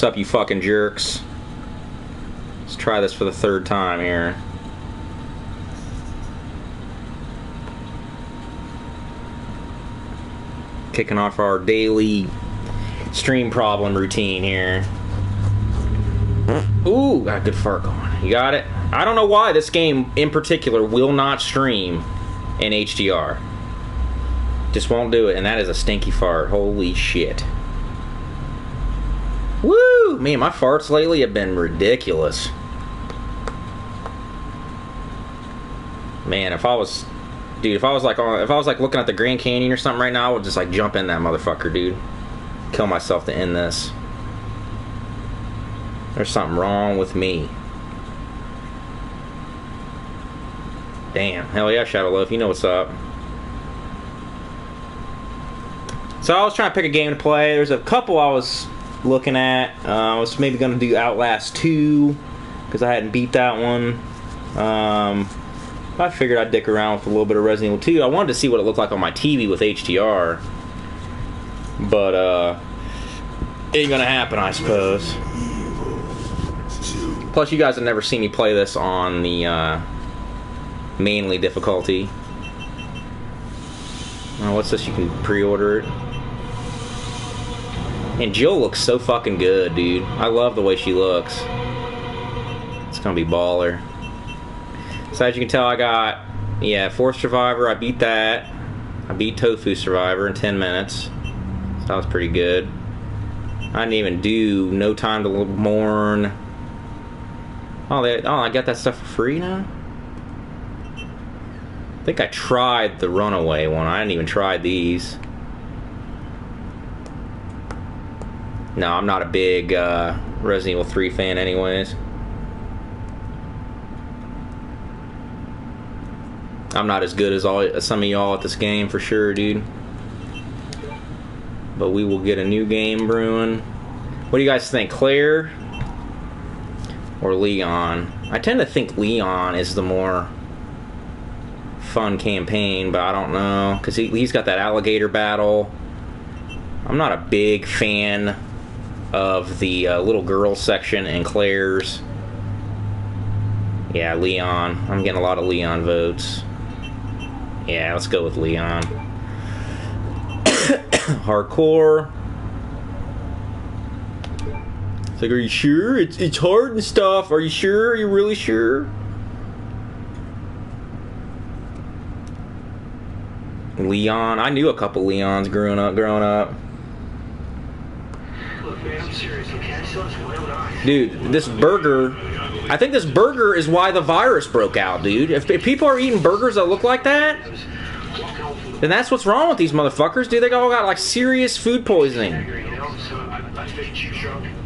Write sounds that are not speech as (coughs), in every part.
What's up, you fucking jerks? Let's try this for the third time here. Kicking off our daily stream problem routine here. Ooh, got a good fart going. You got it? I don't know why this game in particular will not stream in HDR. Just won't do it, and that is a stinky fart. Holy shit. Man, my farts lately have been ridiculous. Man, if I was, dude, if I was like if I was like looking at the Grand Canyon or something right now, I would just like jump in that motherfucker, dude. Kill myself to end this. There's something wrong with me. Damn, hell yeah, Shadow Loaf, you know what's up. So I was trying to pick a game to play. There's a couple I was looking at. Uh, I was maybe going to do Outlast 2 because I hadn't beat that one. Um, I figured I'd dick around with a little bit of Resident Evil 2. I wanted to see what it looked like on my TV with HDR. But, uh, ain't gonna happen, I suppose. Plus, you guys have never seen me play this on the, uh, mainly difficulty. What's this? You can pre order it. And Jill looks so fucking good, dude. I love the way she looks. It's gonna be baller. So as you can tell, I got yeah, Fourth Survivor. I beat that. I beat Tofu Survivor in ten minutes. So that was pretty good. I didn't even do No Time to Mourn. Oh, they, oh, I got that stuff for free now. I think I tried the Runaway one. I didn't even try these. No, I'm not a big uh, Resident Evil 3 fan, anyways. I'm not as good as all as some of y'all at this game for sure, dude. But we will get a new game brewing. What do you guys think, Claire or Leon? I tend to think Leon is the more fun campaign, but I don't know because he, he's got that alligator battle. I'm not a big fan of the uh, little girl section and Claire's. Yeah, Leon. I'm getting a lot of Leon votes. Yeah, let's go with Leon. (coughs) Hardcore. It's like, are you sure? It's it's hard and stuff. Are you sure? Are you really sure? Leon. I knew a couple Leons growing up. Growing up. Dude, this burger. I think this burger is why the virus broke out, dude. If, if people are eating burgers that look like that, then that's what's wrong with these motherfuckers, dude. They all got like serious food poisoning.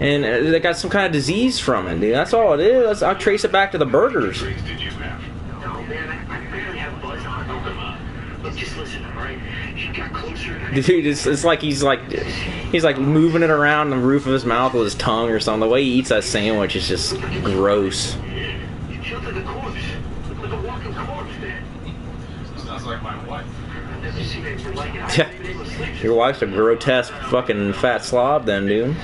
And uh, they got some kind of disease from it, dude. That's all it is. I'll trace it back to the burgers. (laughs) Dude, it's, it's like he's like he's like moving it around the roof of his mouth with his tongue or something. The way he eats that sandwich is just gross. Yeah, (laughs) your wife's a grotesque fucking fat slob, then, dude.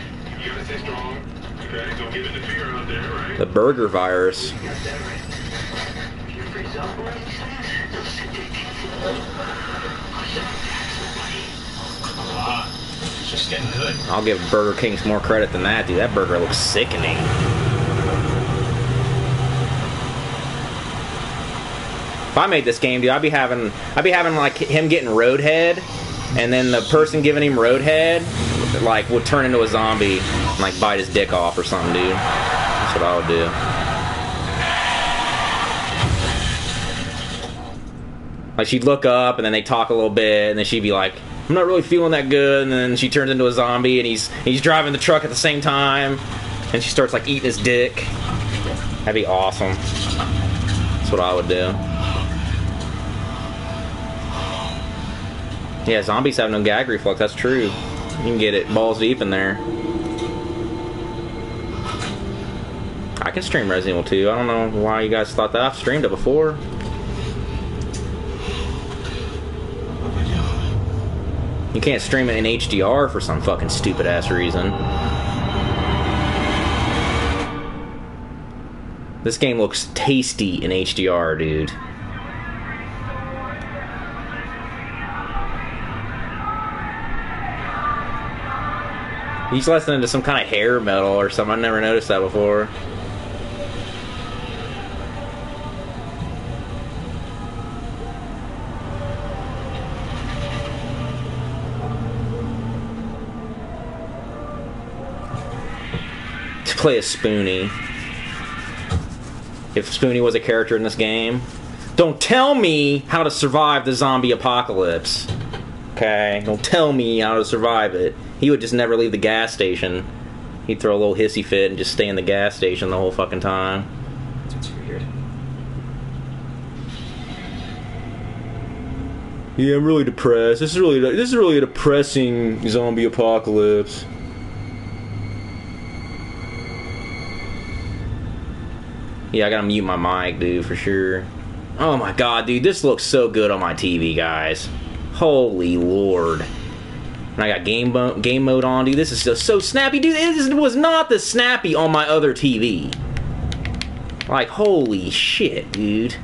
The burger virus. Just getting good. I'll give Burger King some more credit than that, dude. That burger looks sickening. If I made this game, dude, I'd be having, I'd be having like him getting roadhead, and then the person giving him roadhead, like would turn into a zombie, and, like bite his dick off or something, dude. That's what I would do. Like she'd look up, and then they talk a little bit, and then she'd be like, "I'm not really feeling that good," and then she turns into a zombie, and he's he's driving the truck at the same time, and she starts like eating his dick. That'd be awesome. That's what I would do. Yeah, zombies have no gag reflex. That's true. You can get it balls deep in there. I can stream Resident Evil 2. I don't know why you guys thought that. I've streamed it before. You can't stream it in HDR for some fucking stupid ass reason. This game looks tasty in HDR, dude. He's listening to some kind of hair metal or something. I never noticed that before. Play a Spoonie. If Spoonie was a character in this game. Don't tell me how to survive the zombie apocalypse. Okay? Don't tell me how to survive it. He would just never leave the gas station. He'd throw a little hissy fit and just stay in the gas station the whole fucking time. That's weird. Yeah, I'm really depressed. This is really this is really a depressing zombie apocalypse. Yeah, I gotta mute my mic, dude, for sure. Oh my god, dude, this looks so good on my TV, guys. Holy lord. And I got game game mode on, dude. This is just so snappy, dude. This was not the snappy on my other TV. Like, holy shit, dude.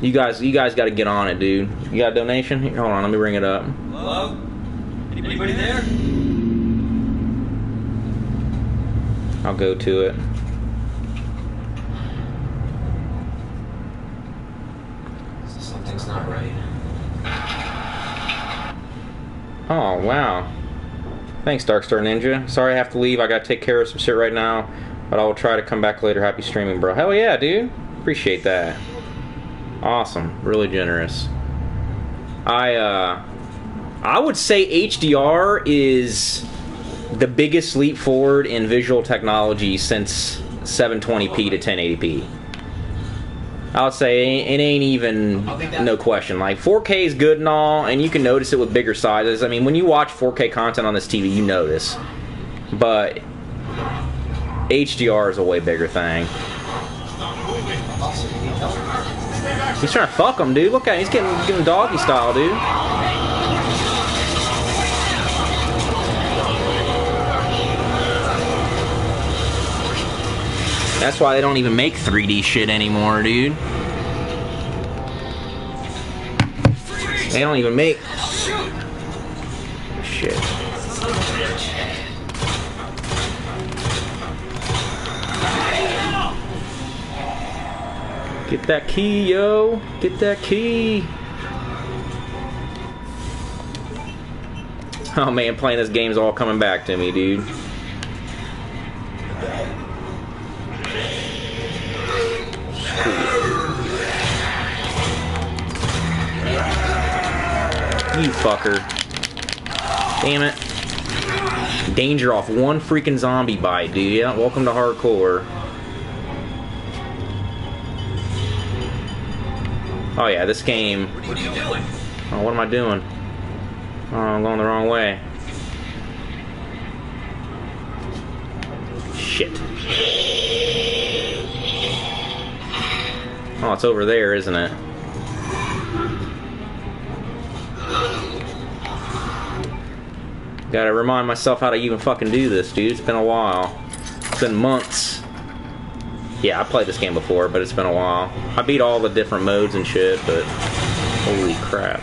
You guys, you guys got to get on it, dude. You got a donation? Hold on, let me bring it up. Hello? Anybody there? I'll go to it. Something's not right. Oh wow. Thanks, Darkstar Ninja. Sorry I have to leave. I gotta take care of some shit right now, but I will try to come back later. Happy streaming, bro. Hell yeah, dude. Appreciate that. Awesome. Really generous. I uh, I would say HDR is the biggest leap forward in visual technology since 720p to 1080p. I would say it ain't even no question. Like 4K is good and all, and you can notice it with bigger sizes. I mean, when you watch 4K content on this TV, you notice. But HDR is a way bigger thing. He's trying to fuck him, dude. Look at him. He's getting, getting doggy style, dude. That's why they don't even make 3D shit anymore, dude. They don't even make. Shit. Get that key, yo. Get that key. Oh man, playing this game's all coming back to me, dude. You fucker. Damn it. Danger off one freaking zombie bite, dude. Yeah, welcome to hardcore. Oh yeah, this game. Oh, what am I doing? Oh, I'm going the wrong way. Shit. Oh, it's over there, isn't it? Gotta remind myself how to even fucking do this, dude. It's been a while. It's been months. Yeah, I played this game before, but it's been a while. I beat all the different modes and shit, but holy crap.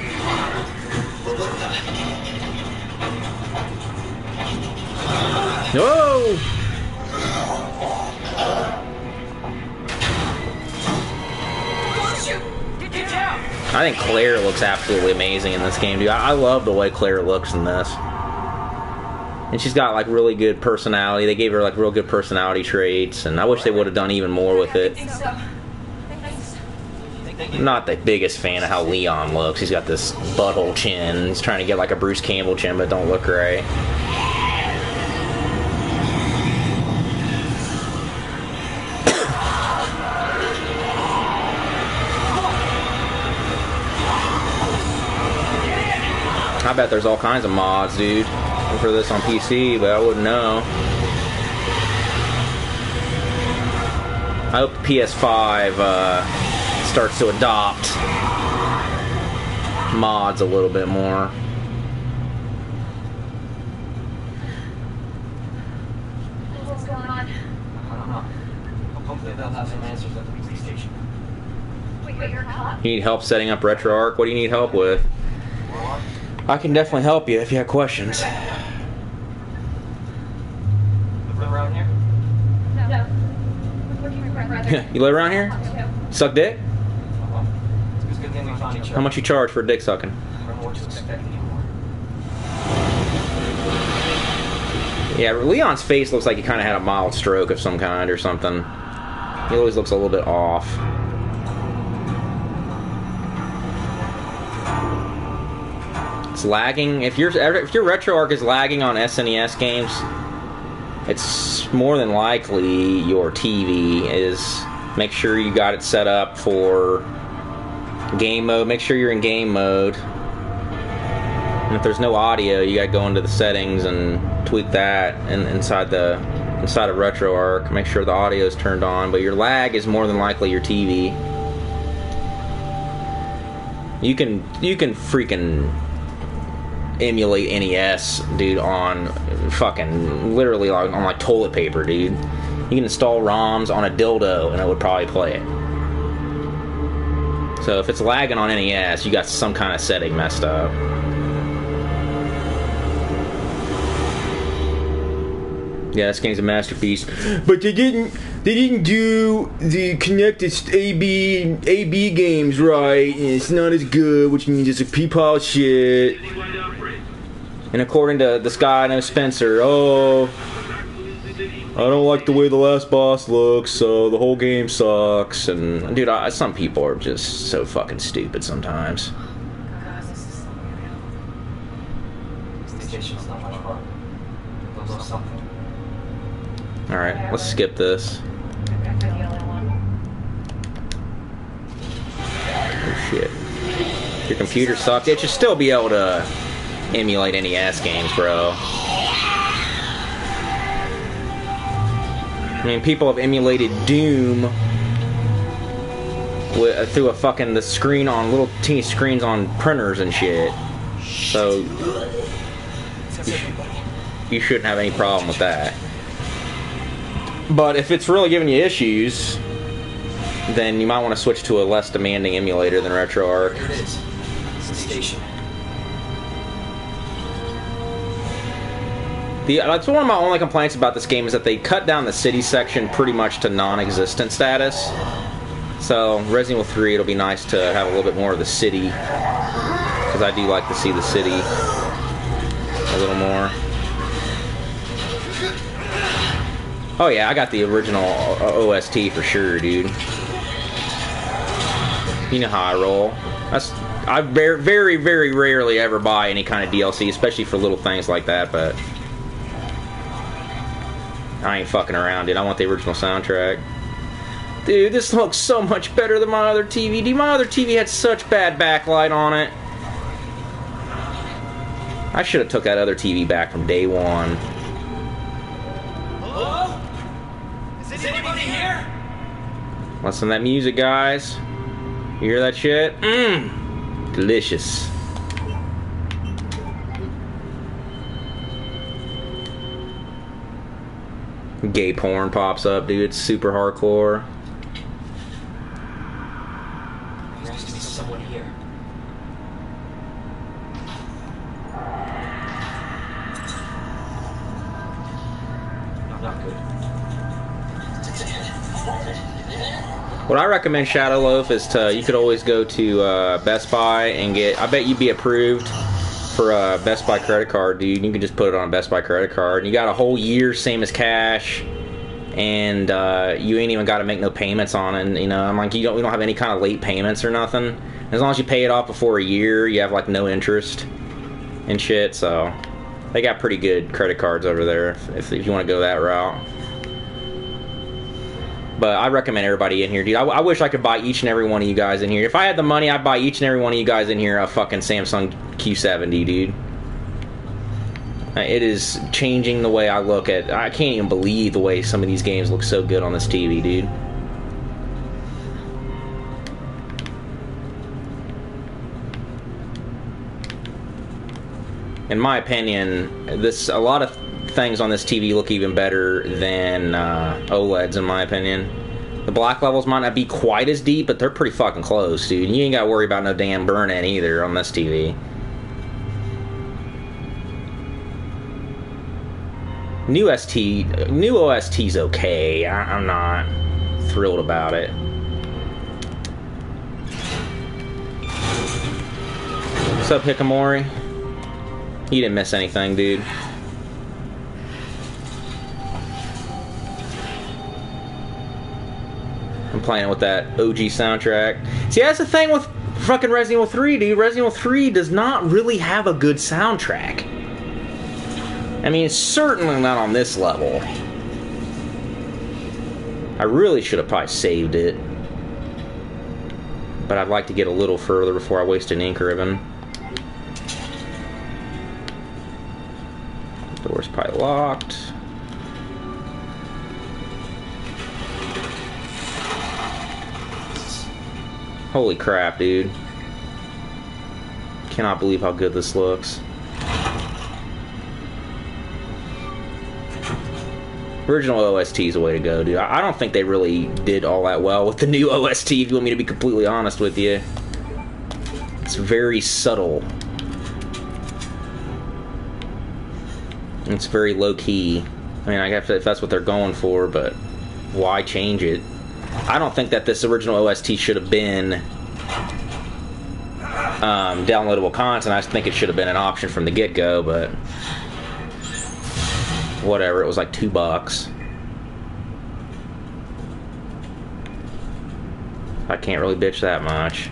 Whoa! I think Claire looks absolutely amazing in this game, dude. I, I love the way Claire looks in this. And she's got like really good personality. They gave her like real good personality traits, and I wish they would have done even more with it. I'm not the biggest fan of how Leon looks. He's got this butthole chin. He's trying to get like a Bruce Campbell chin, but don't look right. (coughs) I bet there's all kinds of mods, dude, looking for this on PC, but I wouldn't know. I hope the PS5 uh, starts to adopt mods a little bit more. What's going on? I don't know. Hopefully they'll have some answers at the police station. Wait, wait, you're? You need help setting up RetroArch? What do you need help with? I can definitely help you if you have questions. Live around here? No. Would you you live around here? Suck dick? It's a good thing we found each other. How much you charge for dick sucking? I don't know what to expect anymore. Yeah, Leon's face looks like he kind of had a mild stroke of some kind or something. He always looks a little bit off. It's lagging. If your if your RetroArch is lagging on SNES games, it's more than likely your TV is. Make sure you got it set up for game mode. Make sure you're in game mode. And if there's no audio, you gotta go into the settings and tweak that and inside the inside of RetroArch. Make sure the audio is turned on, but your lag is more than likely your TV. You can you can freaking emulate NES, dude, on fucking literally like on like toilet paper, dude. You can install ROMs on a dildo and it would probably play it. So if it's lagging on NES, you got some kind of setting messed up. Yeah, this game's a masterpiece. But they didn't they didn't do the connected AB AB games right, and it's not as good, which means it's a of shit. And according to this guy, no Spencer, oh I don't like the way the last boss looks, so the whole game sucks. And dude, I, some people are just so fucking stupid sometimes. All right, let's skip this. Oh shit. Your computer sucks. It should still be able to emulate NES games, bro. I mean, people have emulated Doom with, uh, through a fucking the screen on little teeny screens on printers and shit. So you shouldn't have any problem with that. But if it's really giving you issues, then you might want to switch to a less demanding emulator than RetroArch. Here it is. Station. The, uh, that's one of my only complaints about this game is that they cut down the city section pretty much to non-existent status. So Resident Evil 3, it'll be nice to have a little bit more of the city because I do like to see the city a little more. Oh yeah, I got the original uh, OST for sure, dude. You know how I roll. That's I very, very, very rarely ever buy any kind of DLC, especially for little things like that. But I ain't fucking around, dude. I want the original soundtrack. Dude, this looks so much better than my other TV. Dude, my other TV had such bad backlight on it. I should have took that other TV back from day one. Hello? Is anybody here? Listen to that music, guys. You hear that shit? Mmm. Delicious. Gay porn pops up, dude. It's super hardcore. There has to be someone here. No, not good. What I recommend Shadow Loaf is to you could always go to uh, Best Buy and get. I bet you'd be approved for a Best Buy credit card, dude. You can just put it on a Best Buy credit card, and you got a whole year, same as cash, and uh, you ain't even got to make no payments on it. And, you know, I'm like, you don't, we don't have any kind of late payments or nothing. As long as you pay it off before a year, you have like no interest and shit. So they got pretty good credit cards over there if, if, if you want to go that route. But I recommend everybody in here, dude. I, I wish I could buy each and every one of you guys in here. If I had the money, I'd buy each and every one of you guys in here a fucking Samsung Q70, dude. Uh, It is changing the way I look at. I can't even believe the way some of these games look so good on this TV, dude. In my opinion, this a lot of things on this TV look even better than uh, OLEDs. In my opinion, The black levels might not be quite as deep, but they're pretty fucking close, dude. You ain't got to worry about no damn burn-in either on this TV. New ST, new OST's okay. I, I'm not thrilled about it. What's up, Hikamori? You didn't miss anything, dude. I'm playing with that OG soundtrack. See, that's the thing with fucking Resident Evil 3, dude. Resident Evil 3 does not really have a good soundtrack. I mean, it's certainly not on this level. I really should have probably saved it. But I'd like to get a little further before I waste an ink ribbon. Door's probably locked. Holy crap, dude. Cannot believe how good this looks. Original OST is the way to go, dude. I don't think they really did all that well with the new (laughs) OST, if you want me to be completely honest with you. It's very subtle. It's very low key. I mean, I guess if that's what they're going for, but why change it? I don't think that this original OST should have been um, downloadable content. I think it should have been an option from the get go, but whatever. It was like two bucks. I can't really bitch that much.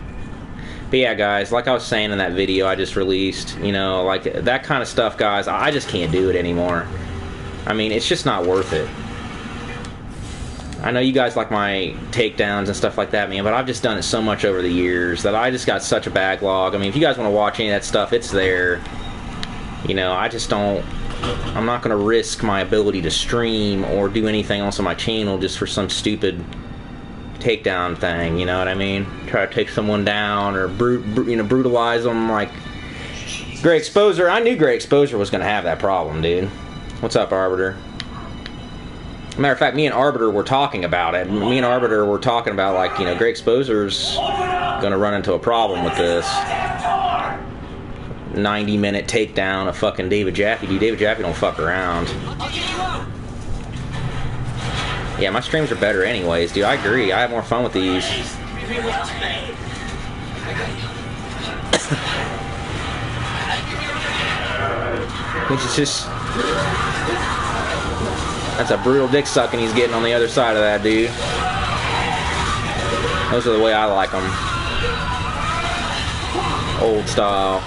But yeah, guys, like I was saying in that video I just released, you know, like that kind of stuff, guys, I just can't do it anymore. I mean, it's just not worth it. I know you guys like my takedowns and stuff like that, man, but I've just done it so much over the years that I just got such a backlog. I mean, if you guys want to watch any of that stuff, it's there. You know, I just don't. I'm not going to risk my ability to stream or do anything else on my channel just for some stupid takedown thing. You know what I mean? Try to take someone down or you know, brutalize them like Gray Exposure. I knew Gray Exposure was going to have that problem, dude. What's up, Arbiter? Matter of fact, me and Arbiter were talking about it. Me and Arbiter were talking about like, you know, Greg Exposure's gonna run into a problem with this. 90 minute takedown of fucking David Jaffe. Dude, David Jaffe don't fuck around. Yeah, my streams are better anyways, dude. I agree. I have more fun with these. Which is just that's a brutal dick sucking he's getting on the other side of that, dude. Those are the way I like them. Old style.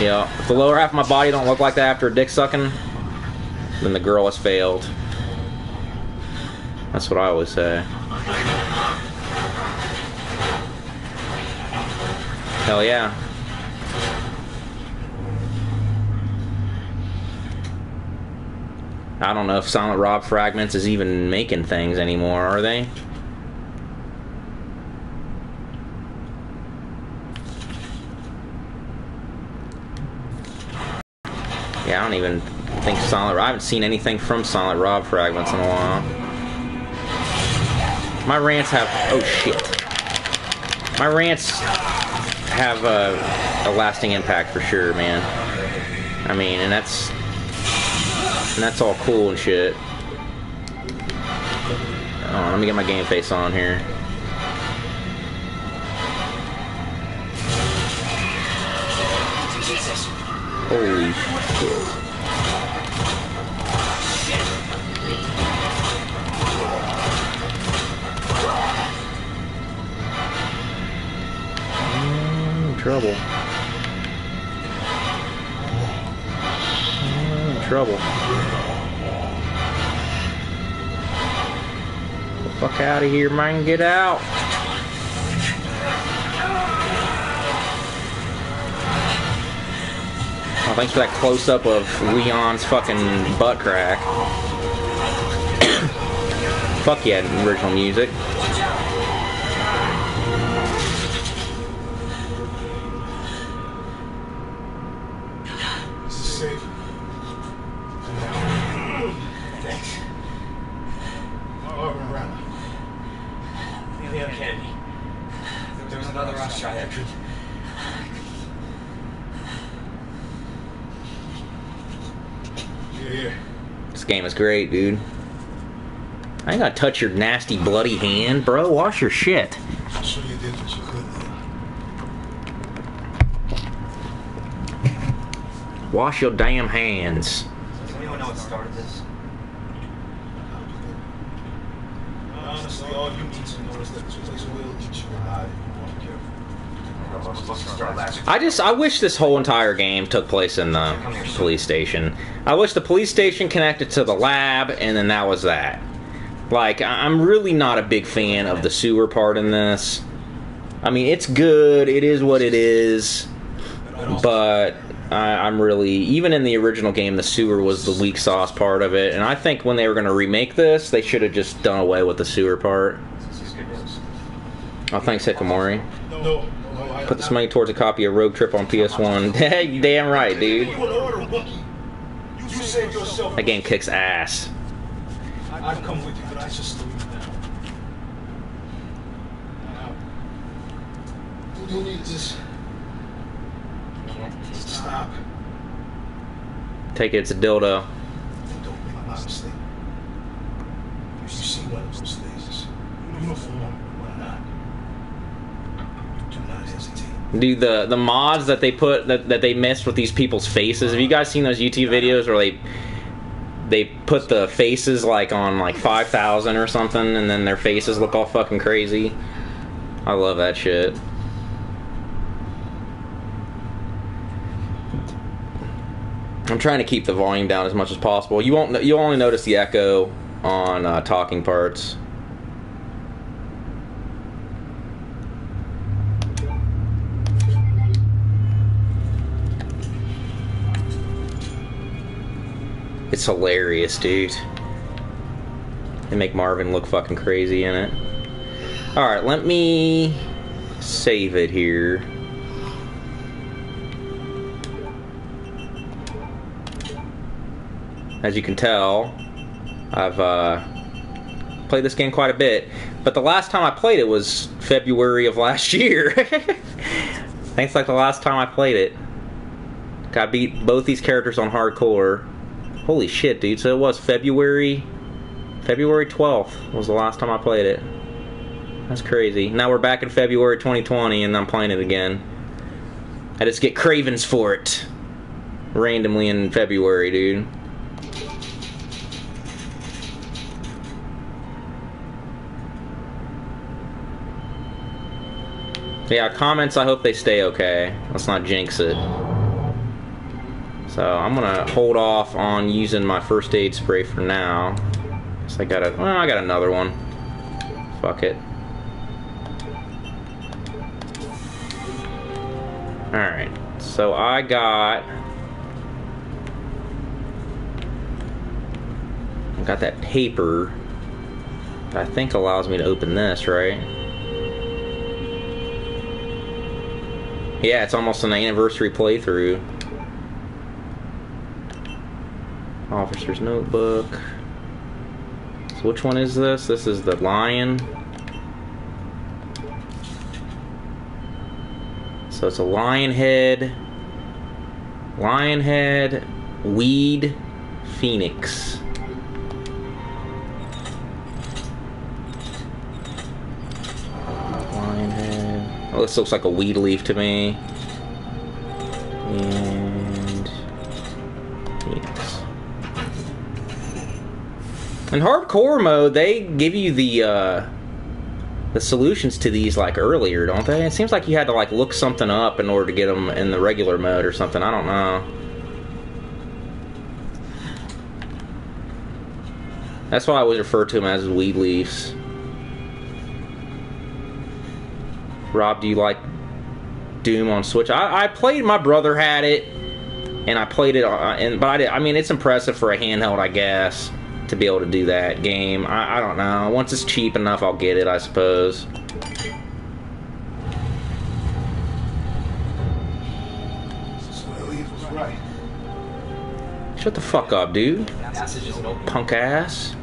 Yeah. If the lower half of my body don't look like that after a dick sucking, then the girl has failed. That's what I always say. Hell yeah. I don't know if Silent Rob Fragments is even making things anymore, are they? Yeah, I don't even think Silent Rob. I haven't seen anything from Silent Rob Fragments in a while. My rants have. Oh shit. My rants have a, a lasting impact for sure, man. I mean, and that's and that's all cool and shit. Oh, let me get my game face on here. Holy shit. Mm, I'm trouble. The fuck out of here, man. Get out. Oh, thanks for that close up of Leon's fucking butt crack. (coughs) Fuck yeah, original music. This is safe. Thanks. Oh, Miranda. here. This great, dude. I ain't gonna touch your nasty bloody hand, bro. Wash your shit. I'm you did what you could. Wash your damn hands. Does anyone know what started this? Honestly, all you need to know is that this place will eat you alive if you weren't careful. It was supposed to start last week. I just I wish this whole entire game took place in the police station. I wish the police station connected to the lab and then that was that. Like I- I'm really not a big fan of the sewer part in this. I mean, it's good. It is what it is. But I, I'm really even in the original game, the sewer was the weak sauce part of it. And I think when they were going to remake this, they should have just done away with the sewer part. This is good news. Oh, thanks, Hikamori. No, no, I Put this money towards a copy of Rogue Trip on PS1. (laughs) Hey, damn right, dude. You an order, Wookie. You save yourself. That game kicks ass. I've come with you, but I should slow you down. Now, you need this. Can't taste it. Stop. Take it, it's a dildo. Don't make my mistake. You see one of those things. Uniform, one not. Do not hesitate. Dude, the the mods that they put that, that they missed with these people's faces. Have you guys seen those YouTube videos where they they put the faces like on like five thousand or something, and then their faces look all fucking crazy? I love that shit. I'm trying to keep the volume down as much as possible. You won't. You'll only notice the echo on uh, talking parts. It's hilarious, dude. They make Marvin look fucking crazy in it. Alright, let me save it here. As you can tell, I've uh, played this game quite a bit, but the last time I played it was February of last (laughs) year. Thanks like the last time I played it. Got beat both these characters on hardcore. Holy shit, dude. So it was February February 12th was the last time I played it. That's crazy. Now we're back in February 2020 and I'm playing it again. I just get cravings for it. Randomly in February, dude. Yeah, comments, I hope they stay okay. Let's not jinx it. So I'm gonna hold off on using my first aid spray for now. Guess I got a well, I got another one. Fuck it. Alright. So I got I got that paper that I think allows me to open this, right? Yeah, it's almost an anniversary playthrough. Officer's Notebook. So which one is this? This is the lion. So it's a lion head, lion head, weed, phoenix. Lion head. Oh, this looks like a weed leaf to me. And In hardcore mode, they give you the uh, the solutions to these like earlier, don't they? It seems like you had to like look something up in order to get them in the regular mode or something. I don't know. That's why I always refer to them as weed leaves. Rob, do you like Doom on Switch? I, I played. My brother had it, and I played it. Uh, and but I, did, I mean, it's impressive for a handheld, I guess, to be able to do that game. I, I don't know. Once it's cheap enough, I'll get it. I suppose. Shut the fuck up, dude. Punk ass.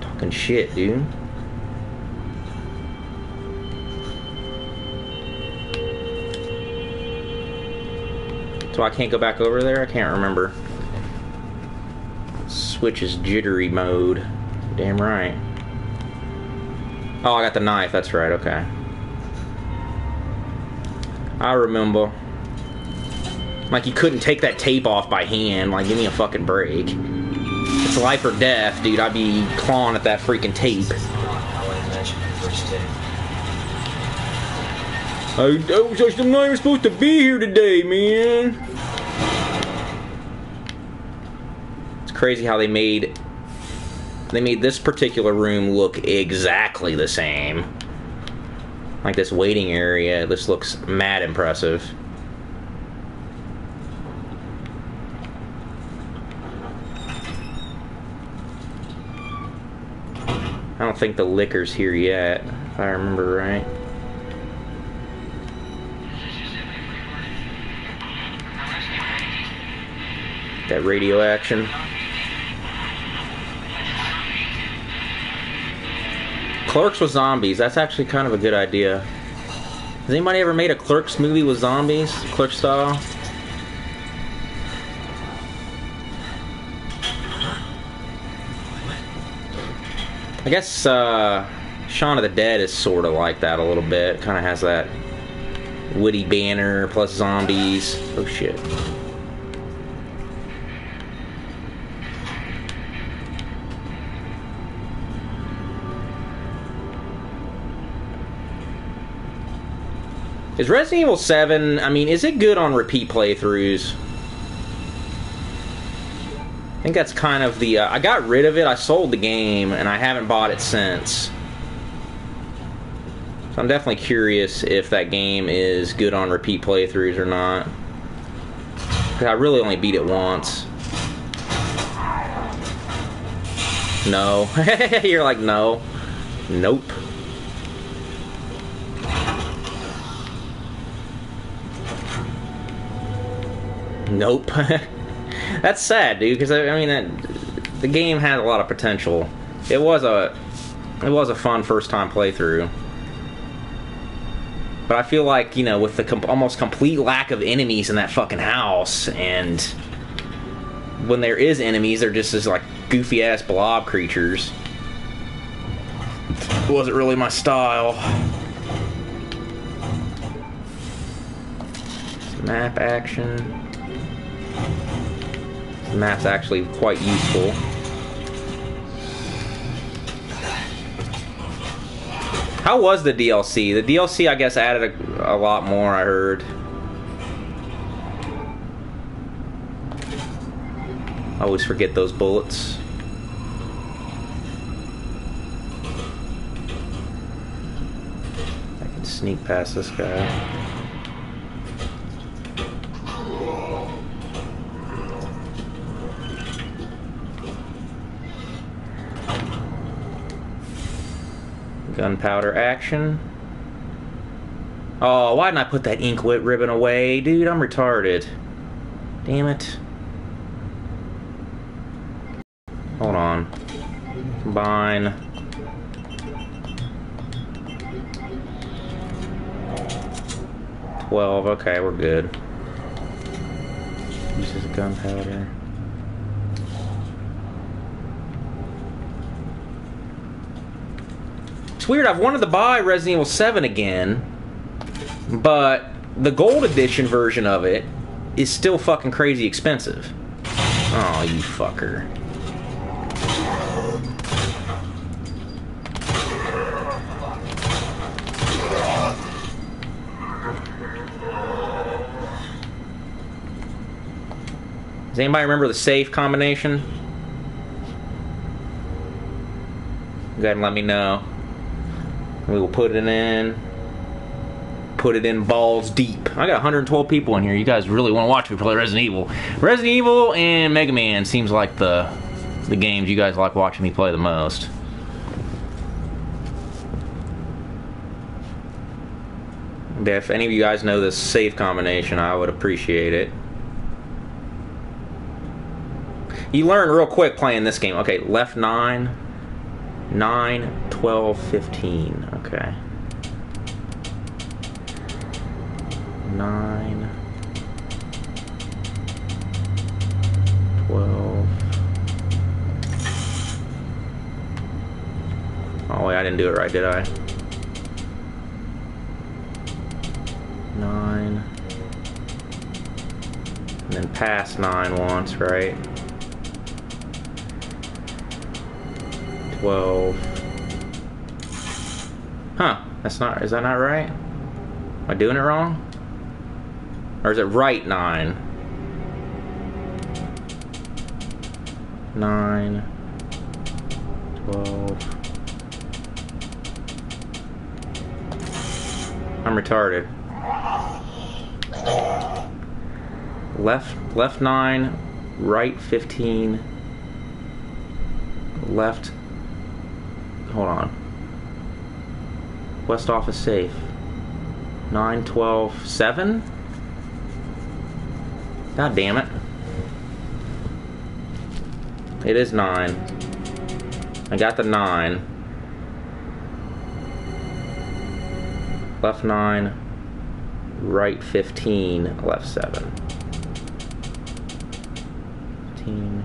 Talking shit, dude. So I can't go back over there? I can't remember. Switch is jittery mode. Damn right. Oh, I got the knife. That's right. Okay. I remember. Like you couldn't take that tape off by hand. Like, give me a fucking break. It's life or death, dude. I'd be clawing at that freaking tape. I. I, was I'm not even supposed to be here today, man. It's crazy how they made they made this particular room look exactly the same. Like this waiting area, this looks mad impressive. I don't think the liquor's here yet, if I remember right. That radio action. Clerks with zombies. That's actually kind of a good idea. Has anybody ever made a Clerks movie with zombies? Clerk style? I guess uh, Shaun of the Dead is sort of like that a little bit. Kind of has that witty banner plus zombies. Oh shit. Is Resident Evil 7, I mean, is it good on repeat playthroughs? I think that's kind of the. Uh, I got rid of it, I sold the game, and I haven't bought it since. So I'm definitely curious if that game is good on repeat playthroughs or not. I really only beat it once. No. (laughs) You're like, no. Nope. Nope. (laughs) That's sad, dude. Because I, I mean, that, the game had a lot of potential. It was a, it was a fun first time playthrough. But I feel like you know, with the com- almost complete lack of enemies in that fucking house, and when there is enemies, they're just as like goofy ass blob creatures. It wasn't really my style. Map action. The map's actually quite useful. How was the DLC? The DLC, I guess, added a, a lot more, I heard. I always forget those bullets. I can sneak past this guy. Gunpowder action. Oh, why didn't I put that ink ribbon away? Dude, I'm retarded. Damn it. Hold on. Combine. Twelve, okay, we're good. Uses gunpowder. Weird. I've wanted to buy Resident Evil 7 again, but the gold edition version of it is still fucking crazy expensive. Oh, you fucker. Does anybody remember the safe combination? Go ahead and let me know. We will put it in. Put it in balls deep. I got 112 people in here. You guys really want to watch me play Resident Evil. Resident Evil and Mega Man seems like the the games you guys like watching me play the most. If any of you guys know this save combination, I would appreciate it. You learn real quick playing this game. Okay, left 9, 9, 12, 15. Okay. Nine. Twelve. Oh wait, I didn't do it right, did I? Nine. And then past nine once, right? Twelve. That's not, is that not right? Am I doing it wrong? Or is it right nine? Nine. Twelve. I'm retarded. Left left nine, right fifteen. Left hold on. West office safe. 9, 12, 7? God damn it. It is 9. I got the 9. Left 9. Right 15. Left 7. 15.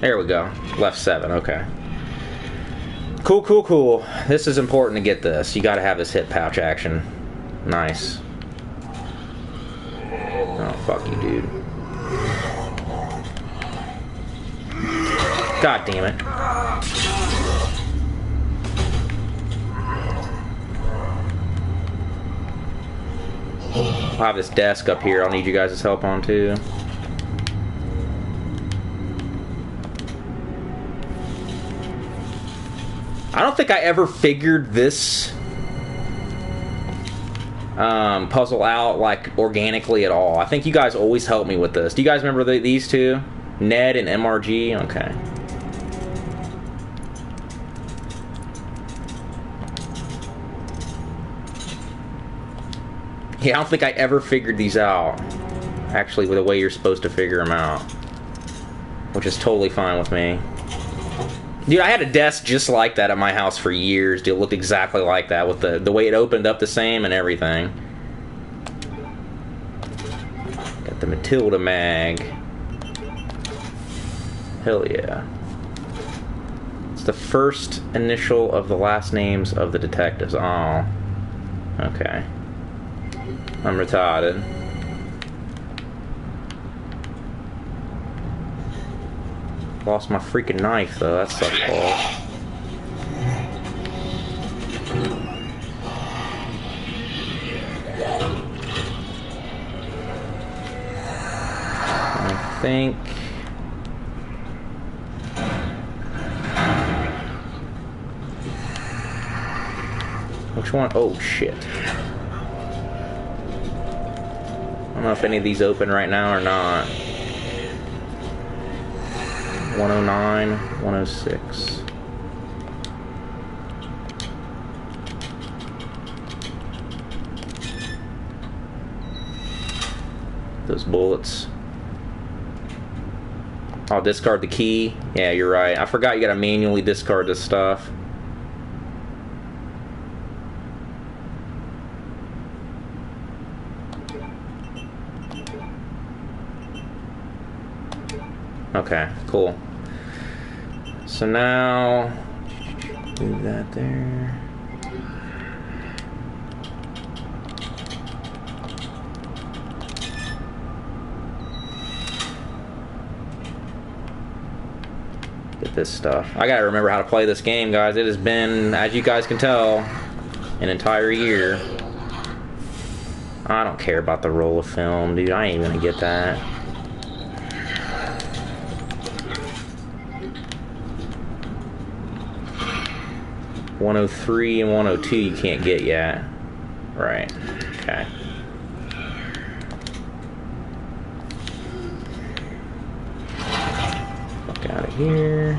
There we go. Left 7. Okay. Cool, cool, cool. This is important to get this. You gotta have this hip pouch action. Nice. Oh, fuck you, dude. God damn it. I'll have this desk up here I'll need you guys' help on too. I don't think I ever figured this um, puzzle out like organically at all. I think you guys always help me with this. Do you guys remember the, these two? Ned and MRG? Okay. Yeah, I don't think I ever figured these out. Actually, with the way you're supposed to figure them out. Which is totally fine with me. Dude, I had a desk just like that at my house for years. Dude, it looked exactly like that with the, the way it opened up the same and everything. Got the Matilda mag. Hell yeah. It's the first initial of the last names of the detectives. Oh. Okay. I'm retarded. Lost my freaking knife though, that sucks balls. I think Which one? Oh shit. I don't know if any of these open right now or not. 109, 106. Those bullets. I'll discard the key. Yeah, you're right. I forgot you gotta manually discard this stuff. Okay, cool. So now, move that there. Get this stuff. I gotta remember how to play this game, guys. It has been, as you guys can tell, an entire year. I don't care about the roll of film, dude. I ain't gonna get that. One oh three and one oh two you can't get yet. Right. Okay. Out of here.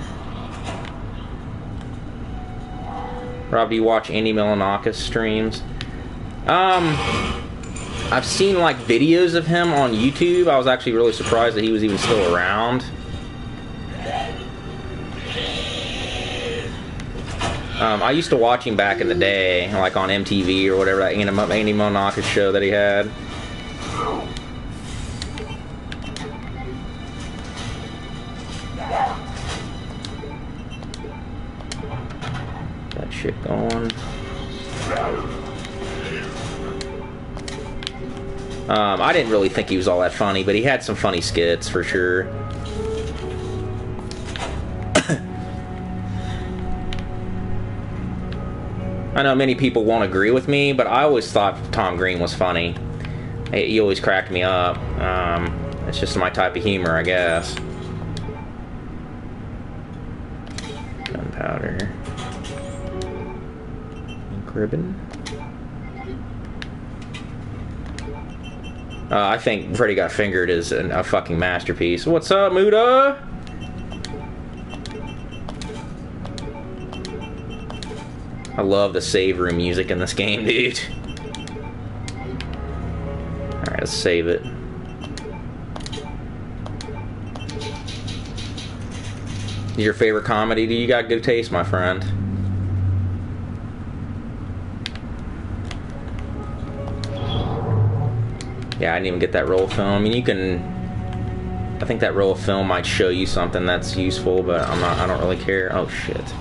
Rob, do you watch Andy Milonakis streams? Um, I've seen like videos of him on YouTube. I was actually really surprised that he was even still around. Um, I used to watch him back in the day, like on MTV or whatever that Andy, Milonakis show that he had. That shit going. Um, I didn't really think he was all that funny, but he had some funny skits for sure. I know many people won't agree with me, but I always thought Tom Green was funny. He always cracked me up. Um, it's just my type of humor, I guess. Gunpowder. Ink ribbon. Uh, I think Freddy Got Fingered is an, a fucking masterpiece. What's up, Muda? I love the save room music in this game, dude. Alright, let's save it. Your favorite comedy? Do you got good taste, my friend? Yeah, I didn't even get that roll of film. I mean, you can. I think that roll of film might show you something that's useful, but I'm not. I don't really care. Oh shit.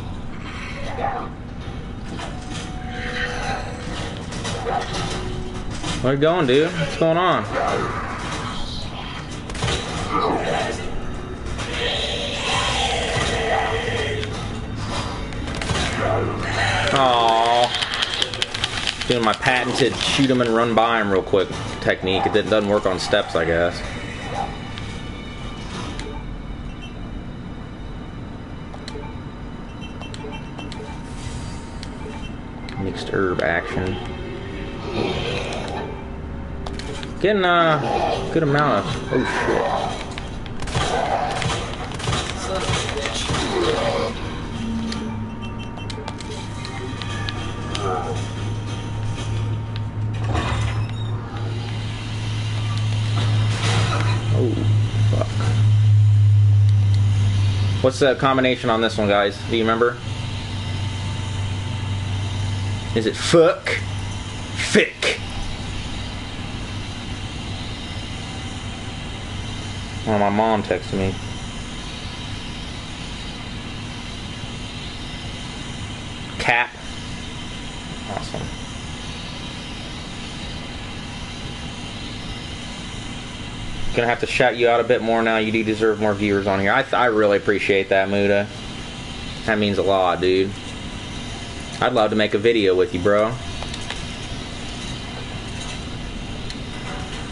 Where you going, dude? What's going on? Aww. Doing my patented shoot 'em and run by 'em real quick technique. It doesn't work on steps, I guess. Mixed herb action. Getting a good amount of. Oh shit. Oh, fuck. What's the combination on this one, guys? Do you remember? Is it fuck? Fick. Oh, my mom texted me. Cap. Awesome. Gonna have to shout you out a bit more now. You do deserve more viewers on here. I, I really appreciate that, Muda. That means a lot, dude. I'd love to make a video with you, bro.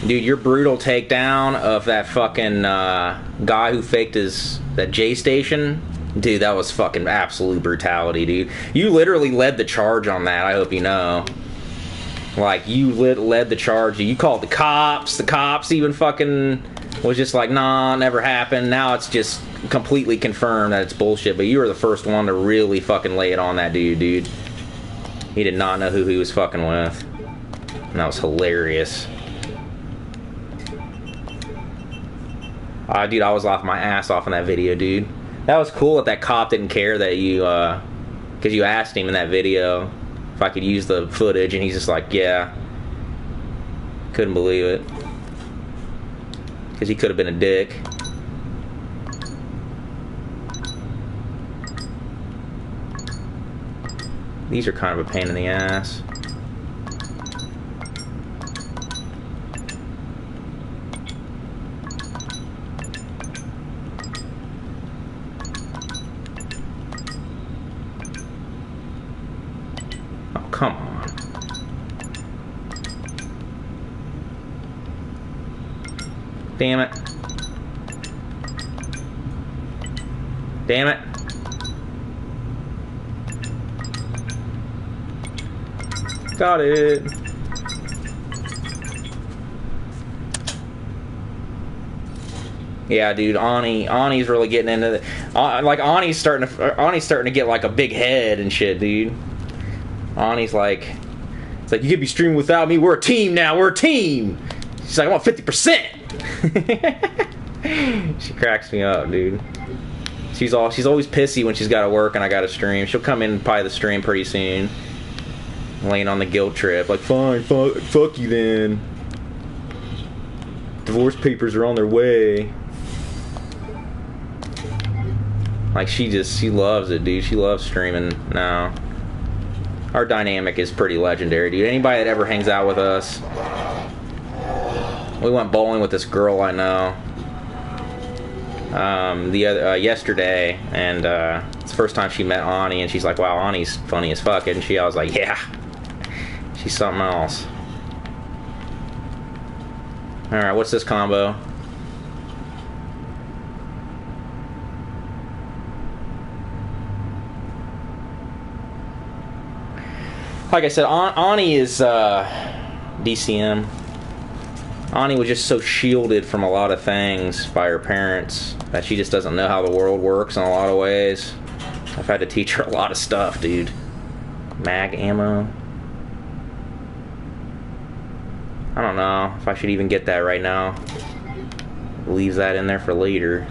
Dude, your brutal takedown of that fucking uh, guy who faked his that J station, dude, that was fucking absolute brutality, dude. You literally led the charge on that. I hope you know. Like you lit, led the charge. You called the cops. The cops even fucking was just like, nah, never happened. Now it's just completely confirmed that it's bullshit. But you were the first one to really fucking lay it on that dude, dude. He did not know who he was fucking with. And that was hilarious. Ah, dude, I was laughing my ass off in that video, dude. That was cool that that cop didn't care that you, uh, because you asked him in that video if I could use the footage, and he's just like, yeah. Couldn't believe it. Because he could have been a dick. These are kind of a pain in the ass. Oh, come on. Damn it. Damn it. Got it. Yeah, dude, Ani, Ani's really getting into the, uh, like Ani's starting to, Ani's starting to get like a big head and shit, dude. Ani's like, it's like you could be streaming without me. We're a team now. We're a team. She's like, I want fifty percent. (laughs) she cracks me up, dude. She's all she's always pissy when she's got to work and I got to stream. She'll come in probably the stream pretty soon. Laying on the guilt trip, like fine, fuck, fuck you then. Divorce papers are on their way. Like she just she loves it, dude. She loves streaming now. Our dynamic is pretty legendary, dude. Anybody that ever hangs out with us. We went bowling with this girl I know. Um, the other uh, yesterday, and uh, it's the first time she met Ani, and she's like, "Wow, Ani's funny as fuck," and she, I was like, "Yeah, she's something else." All right, what's this combo? Like I said, An- Ani is uh, DCM. Ani was just so shielded from a lot of things by her parents that she just doesn't know how the world works in a lot of ways. I've had to teach her a lot of stuff, dude. Mag ammo. I don't know if I should even get that right now. Leaves that in there for later.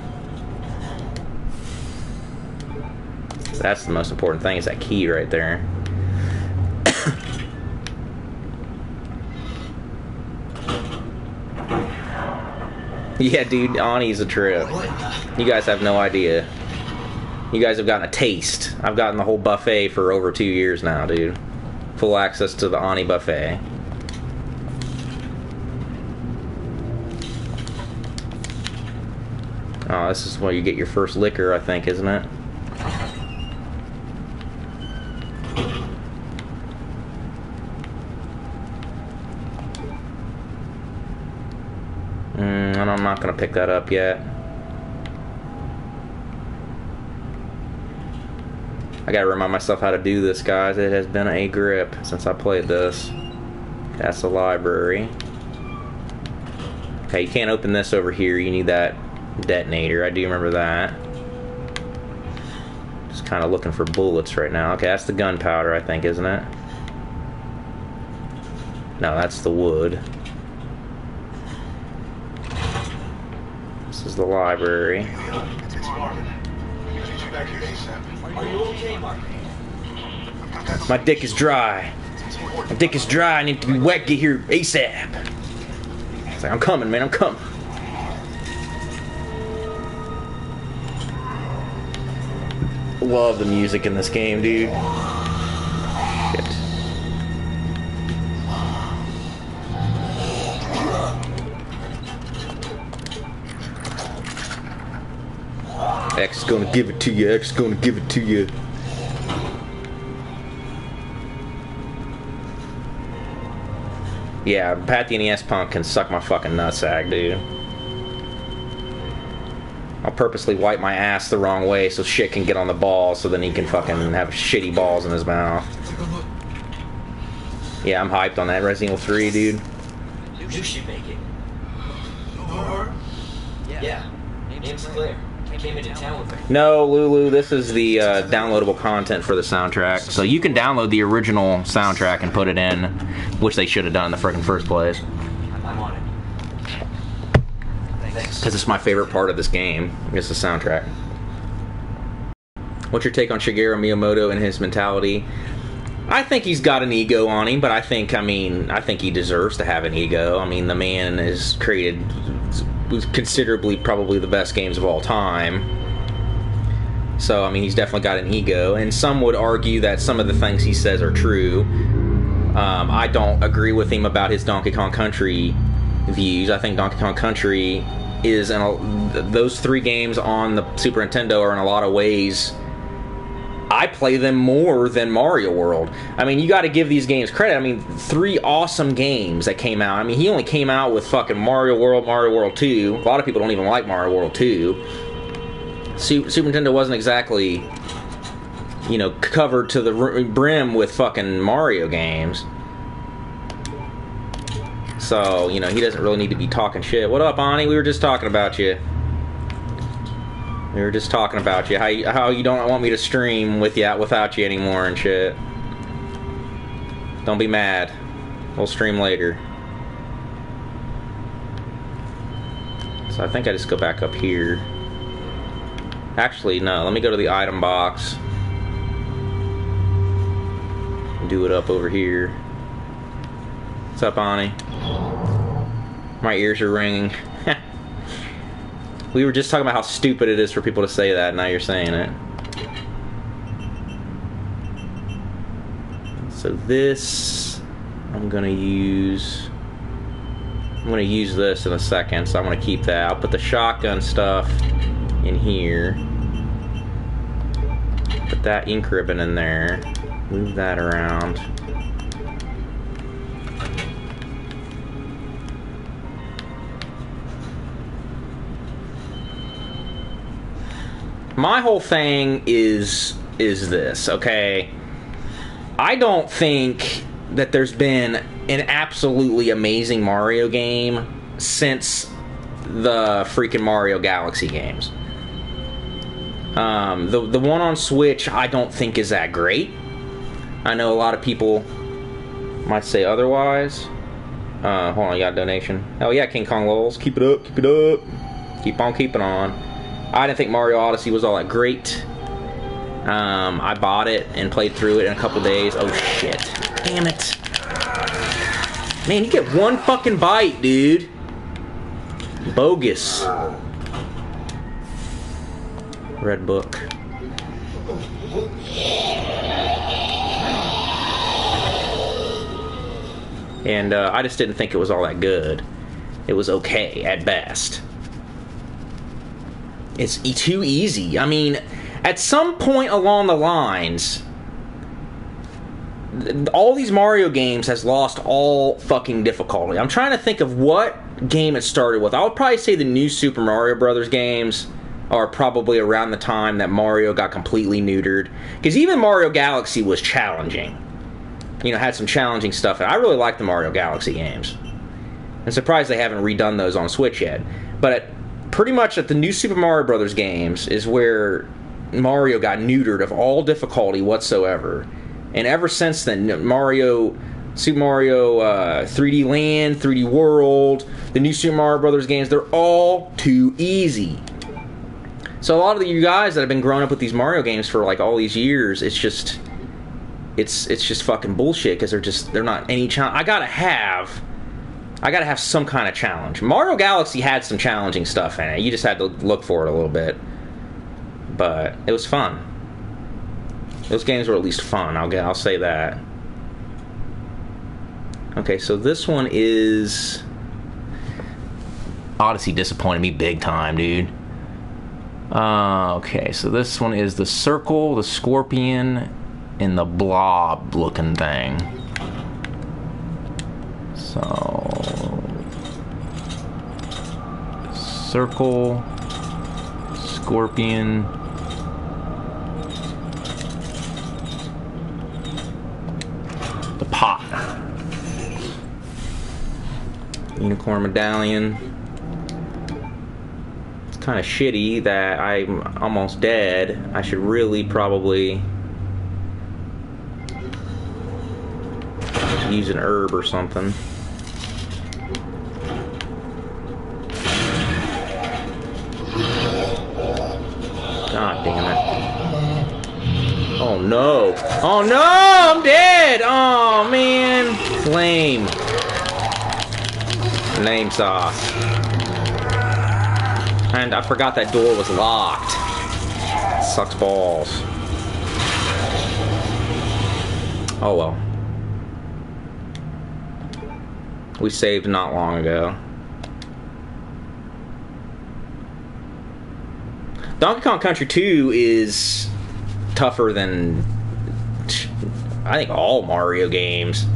That's the most important thing is that key right there. (laughs) yeah, dude, Ani's a trip. You guys have no idea. You guys have gotten a taste. I've gotten the whole buffet for over two years now, dude. Full access to the Ani buffet. Oh, this is where you get your first licker, I think, isn't it? Not gonna pick that up yet. I gotta remind myself how to do this, guys. It has been a grip since I played this. That's the library. Okay, you can't open this over here. You need that detonator. I do remember that. Just kind of looking for bullets right now. Okay, that's the gunpowder, I think, isn't it? No, that's the wood. This is the library. It's Marvin. I gotta get you back here ASAP. Are okay, Mark? My dick is dry. My dick is dry. I need to be wet. Get here ASAP. It's like, I'm coming, man. I'm coming. Love the music in this game, dude. X is gonna give it to you. X is gonna give it to you. Yeah, Pat the NES Punk can suck my fucking nutsack, dude. I'll purposely wipe my ass the wrong way so shit can get on the ball so then he can fucking have shitty balls in his mouth. Yeah, I'm hyped on that Resident Evil 3, dude. You should make it. Yeah. Name's Claire. Came into town with. No, Lulu, this is the uh, downloadable content for the soundtrack. So you can download the original soundtrack and put it in, which they should have done in the freaking first place. I'm on it. Thanks. Because it's my favorite part of this game. It's the soundtrack. What's your take on Shigeru Miyamoto and his mentality? I think he's got an ego on him, but I think, I mean, I think he deserves to have an ego. I mean, the man has created considerably probably the best games of all time. So, I mean, he's definitely got an ego, and some would argue that some of the things he says are true. Um, I don't agree with him about his Donkey Kong Country views. I think Donkey Kong Country is in a, those three games on the Super Nintendo are in a lot of ways. I play them more than Mario World. I mean, you got to give these games credit. I mean, three awesome games that came out. I mean, he only came out with fucking Mario World, Mario World 2. A lot of people don't even like Mario World 2. Super Nintendo wasn't exactly, you know, covered to the brim with fucking Mario games. So, you know, he doesn't really need to be talking shit. What up, Ani? We were just talking about you. We were just talking about you. How you, how you don't want me to stream with you without you anymore and shit. Don't be mad. We'll stream later. So I think I just go back up here. Actually, no. Let me go to the item box. Do it up over here. What's up, Ani? My ears are ringing. We were just talking about how stupid it is for people to say that, now you're saying it. So this, I'm gonna use. I'm gonna use this in a second, so I'm gonna keep that. I'll put the shotgun stuff in here. Put that ink ribbon in there. Move that around. My whole thing is is this, okay? I don't think that there's been an absolutely amazing Mario game since the freaking Mario Galaxy games. Um, the the one on Switch I don't think is that great. I know a lot of people might say otherwise. Uh, hold on, you got a donation. Oh yeah, King Kong Lulz. Keep it up, keep it up. Keep on keeping on. I didn't think Mario Odyssey was all that great. Um, I bought it and played through it in a couple days. Oh shit. Damn it. Man, you get one fucking bite, dude. Bogus. Red book. And uh, I just didn't think it was all that good. It was okay at best. It's too easy. I mean, at some point along the lines, all these Mario games has lost all fucking difficulty. I'm trying to think of what game it started with. I would probably say the new Super Mario Brothers games are probably around the time that Mario got completely neutered. Because even Mario Galaxy was challenging. You know, had some challenging stuff. And I really like the Mario Galaxy games. I'm surprised they haven't redone those on Switch yet. But pretty much at the new Super Mario Brothers games is where Mario got neutered of all difficulty whatsoever. And ever since then, Mario, Super Mario uh, 3D Land, 3D World, the new Super Mario Brothers games, they're all too easy. So a lot of you guys that have been growing up with these Mario games for like all these years, it's just, it's it's just fucking bullshit because they're just they're not any challenge. I gotta have. I gotta have some kind of challenge. Mario Galaxy had some challenging stuff in it. You just had to look for it a little bit, but it was fun. Those games were at least fun. I'll get. I'll say that. Okay, so this one is Odyssey disappointed me big time, dude. Uh, okay, so this one is the circle, the scorpion, and the blob looking thing. So circle, scorpion. The pot. Unicorn medallion. It's kind of shitty that I'm almost dead. I should really probably use an herb or something. No. Oh no! I'm dead! Oh man. Flame. Name sauce. And I forgot that door was locked. Sucks balls. Oh well. We saved not long ago. Donkey Kong Country 2 is tougher than I think all Mario games.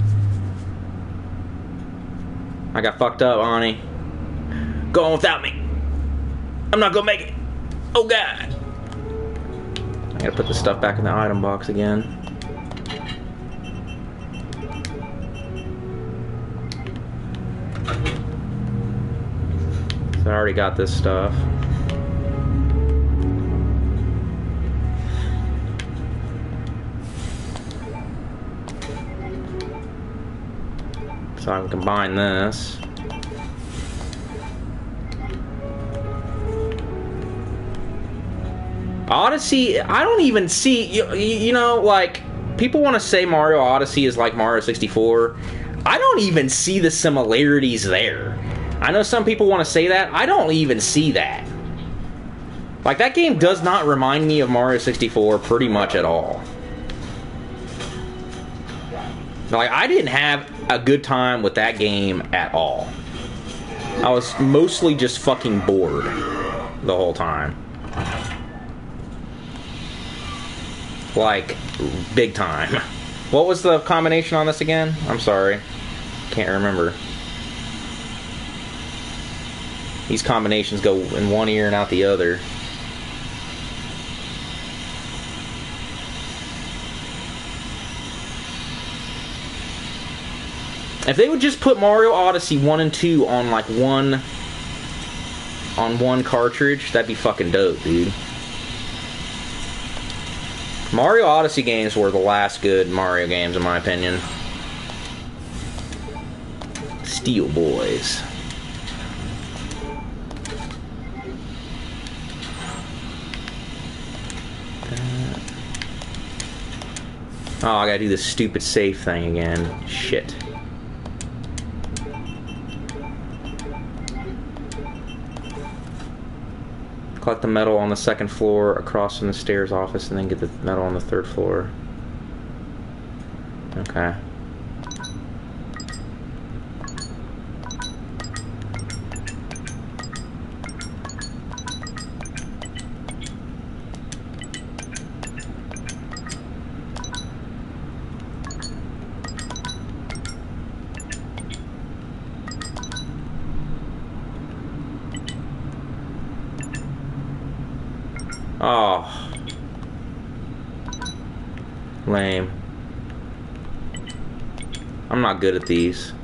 I got fucked up, Ani. Go on without me. I'm not gonna make it. Oh god. I gotta put the stuff back in the item box again. So I already got this stuff. So I can combine this. Odyssey, I don't even see, you, you know, like, people want to say Mario Odyssey is like Mario 64. I don't even see the similarities there. I know some people want to say that. I don't even see that. Like, that game does not remind me of Mario 64 pretty much at all. Like I didn't have a good time with that game at all. I was mostly just fucking bored the whole time. Like big time. What was the combination on this again? I'm sorry. Can't remember. These combinations go in one ear and out the other. If they would just put Mario Odyssey 1 and 2 on like one on one cartridge, that'd be fucking dope, dude. Mario Odyssey games were the last good Mario games in my opinion. Steel Boys. Oh, I gotta do this stupid safe thing again. Shit. Collect the metal on the second floor across from the stairs office and then get the metal on the third floor. Okay. Oh. Lame. I'm not good at these.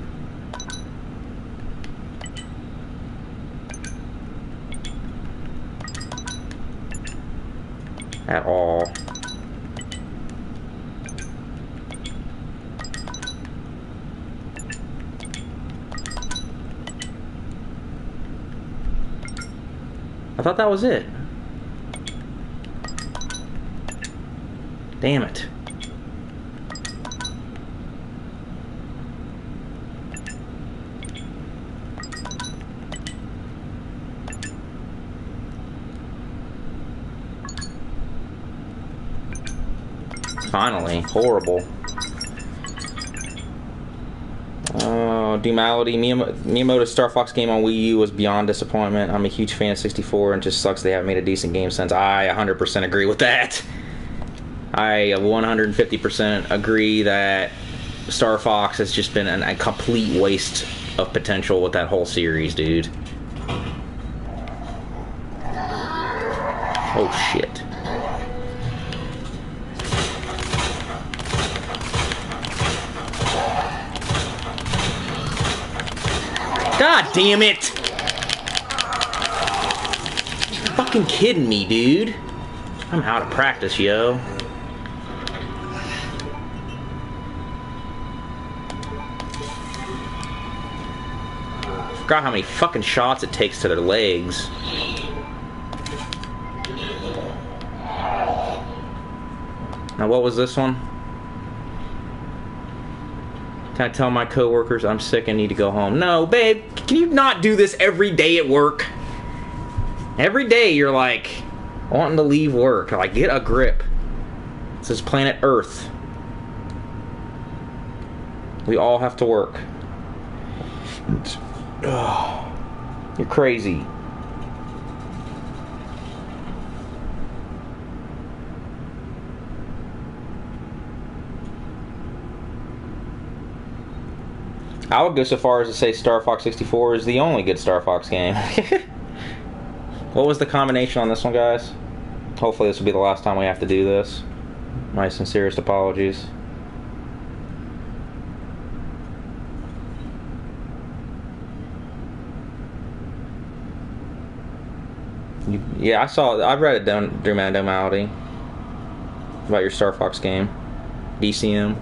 At all. I thought that was it. Damn it. Finally. Horrible. Uh, Dumality, Miyam- Miyamoto's Star Fox game on Wii U was beyond disappointment. I'm a huge fan of 64 and just sucks they haven't made a decent game since. I 100% agree with that. I 150% agree that Star Fox has just been an, a complete waste of potential with that whole series, dude. Oh shit. God damn it! You fucking kidding me, dude? I'm out of practice, yo. Forgot how many fucking shots it takes to their legs. Now, what was this one? Can I tell my coworkers I'm sick and need to go home? No, babe, can you not do this every day at work? Every day you're like wanting to leave work. Like, get a grip. This is planet Earth. We all have to work. (sighs) You're crazy. I would go so far as to say Star Fox 64 is the only good Star Fox game. (laughs) what was the combination on this one, guys? Hopefully, this will be the last time we have to do this. My sincerest apologies. Yeah, I saw. I've read it down through my Domality about your Star Fox game, DCM.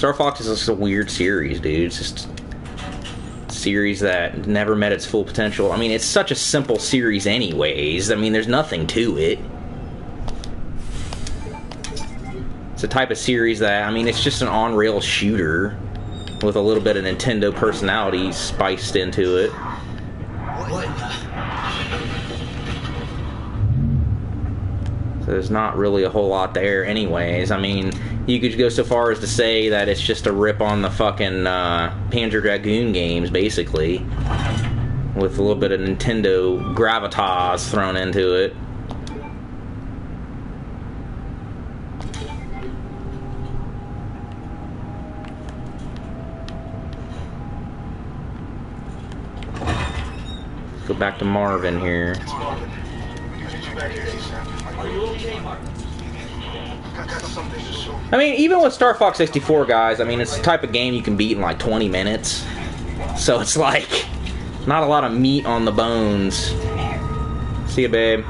Star Fox is just a weird series, dude. It's just a series that never met its full potential. I mean, it's such a simple series, anyways. I mean, there's nothing to it. It's a type of series that I mean, it's just an on-rail shooter with a little bit of Nintendo personality spiced into it. So there's not really a whole lot there, anyways. I mean, you could go so far as to say that it's just a rip on the fucking uh, Panzer Dragoon games, basically, with a little bit of Nintendo gravitas thrown into it. Go back to Marvin here. I you. Mean, even with Star Fox 64, guys, I mean, it's the type of game you can beat in like 20 minutes. So it's like, not a lot of meat on the bones. See ya, babe.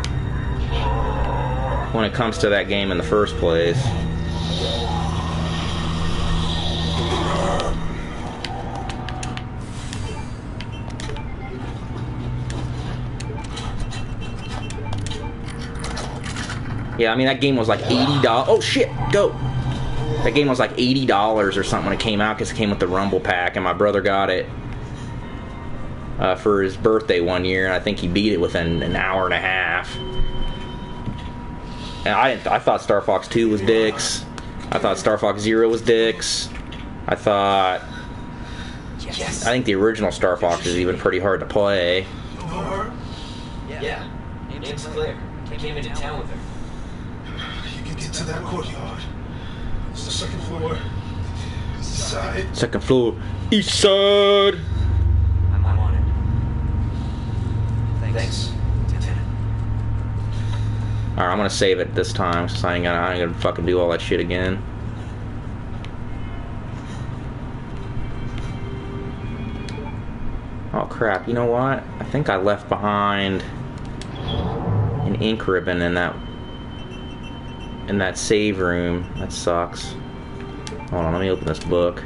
When it comes to that game in the first place. Yeah, I mean, that game was like $80. Oh, shit, go. That game was like eighty dollars or something when it came out because it came with the Rumble pack, and my brother got it uh, for his birthday one year, and I think he beat it within an hour and a half. And I didn't. I thought Star Fox Two was dicks. I thought Star Fox Zero was dicks. I thought. Yes. I think the original Star Fox is even pretty hard to play. You know? Yeah. Name's Claire. I came into town with her. You get to that courtyard. It's the second floor. Side. Second floor, east side. I'm on it. Thanks, Lieutenant. All right, I'm gonna save it this time, so I ain't gonna, I ain't gonna fucking do all that shit again. Oh crap! You know what? I think I left behind an ink ribbon in that in that save room. That sucks. Hold on, let me open this book.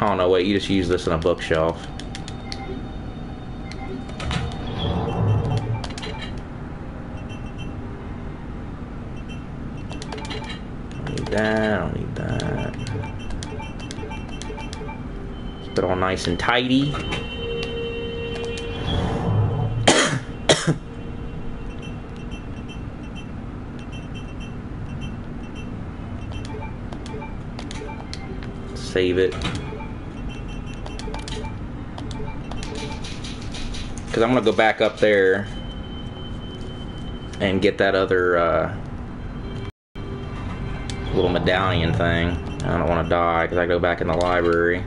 Oh no, wait! You just use this in a bookshelf. that, don't need that. Keep it all nice and tidy. Save it. Because I'm going to go back up there and get that other uh, little medallion thing. I don't want to die because I go back in the library.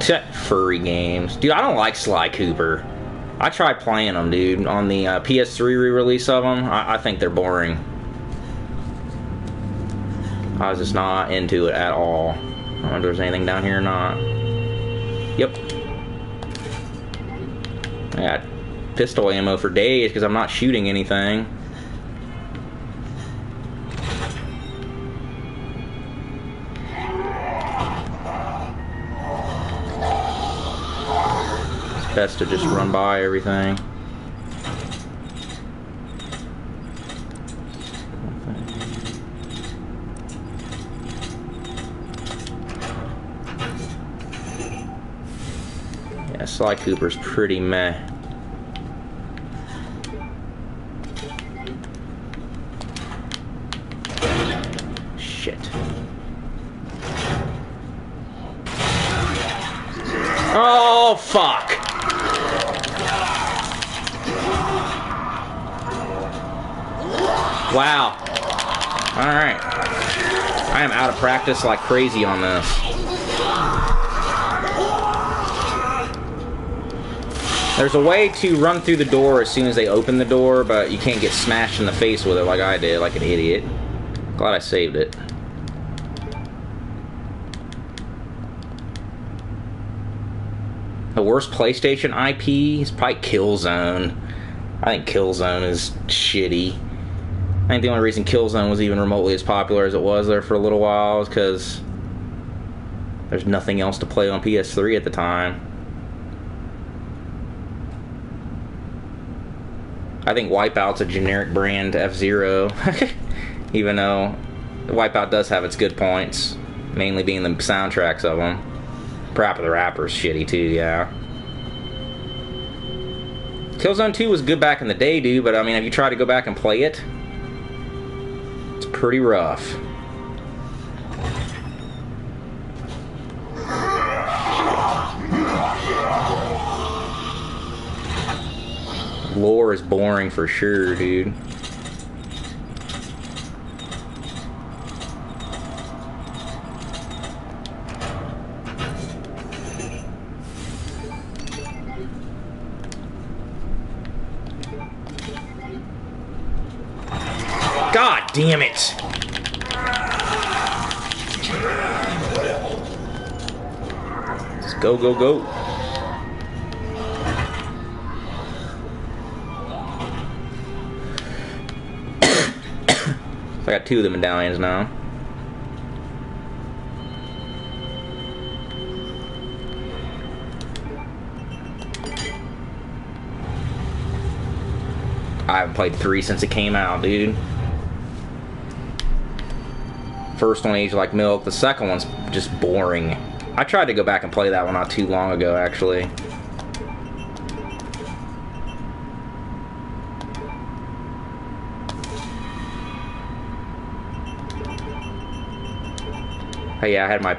Shut furry games, dude. I don't like Sly Cooper. I tried playing them, dude, on the uh, PS3 re-release of them. I, I think they're boring. I was just not into it at all. I don't know if there's anything down here or not. Yep. I got pistol ammo for days because I'm not shooting anything. It's best to just run by everything. Sly Cooper's pretty meh. Shit. Oh, fuck. Wow. Alright. I am out of practice like crazy on this. There's a way to run through the door as soon as they open the door, but you can't get smashed in the face with it like I did, like an idiot. Glad I saved it. The worst PlayStation IP is probably Killzone. I think Killzone is shitty. I think the only reason Killzone was even remotely as popular as it was there for a little while is because there's nothing else to play on PS3 at the time. I think Wipeout's a generic brand F Zero, (laughs) even though Wipeout does have its good points, mainly being the soundtracks of them. Parappa the Rapper's shitty too, yeah. Killzone 2 was good back in the day, dude, but I mean, have you tried to go back and play it? It's pretty rough. Lore is boring for sure, dude. God damn it! Just go, go, go. Got two of the medallions now. I haven't played three since it came out, dude. First one aged like milk. The second one's just boring. I tried to go back and play that one not too long ago, actually. Yeah, I had my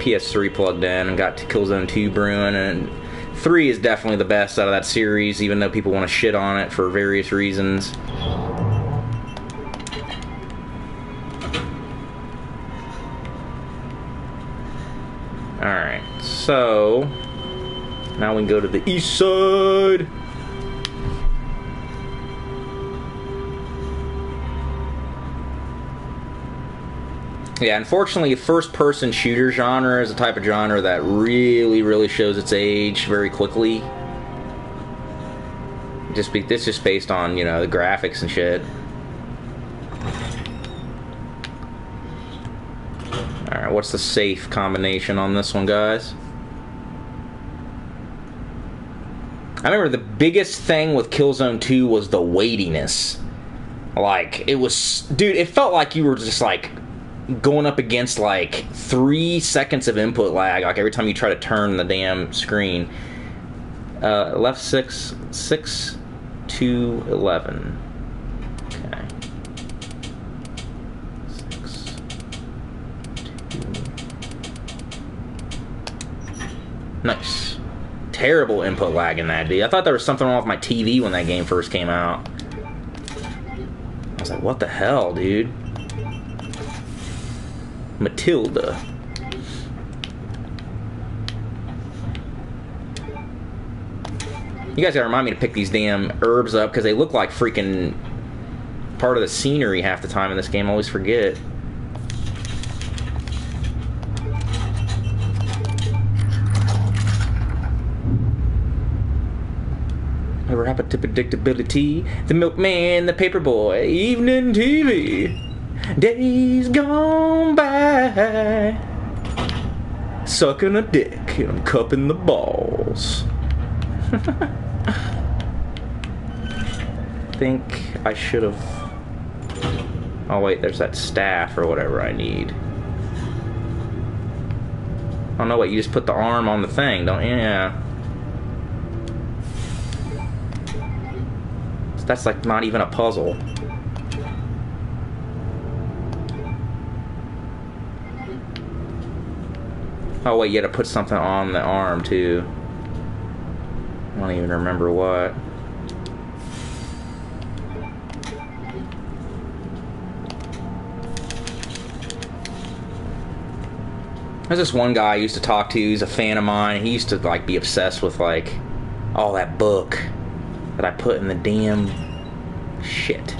PS3 plugged in and got to Killzone 2 brewing, and 3 is definitely the best out of that series, even though people want to shit on it for various reasons. Alright, so now we can go to the east side. Yeah, unfortunately, first person shooter genre is a type of genre that really, really shows its age very quickly. Just be, this just based on, you know, the graphics and shit. Alright, what's the safe combination on this one, guys? I remember the biggest thing with Killzone 2 was the weightiness. Like, it was. Dude, it felt like you were just like going up against like three seconds of input lag, like every time you try to turn the damn screen. Uh, left six, six to eleven. Okay. Six. Nice. Terrible input lag in that, dude. I thought there was something wrong with my TV when that game first came out. I was like, what the hell, dude? Matilda. You guys gotta remind me to pick these damn herbs up because they look like freaking part of the scenery half the time in this game. I always forget. Rapid predictability, the milkman, the paperboy, evening TV. Days gone by. Sucking a dick and cupping the balls. (laughs) think I should have. Oh, wait, there's that staff or whatever I need. Oh, no, wait, you just put the arm on the thing, don't you? Yeah. That's like not even a puzzle. Oh wait, you had to put something on the arm too. I don't even remember what. There's this one guy I used to talk to, he's a fan of mine. He used to like be obsessed with like all that book that I put in the damn shit.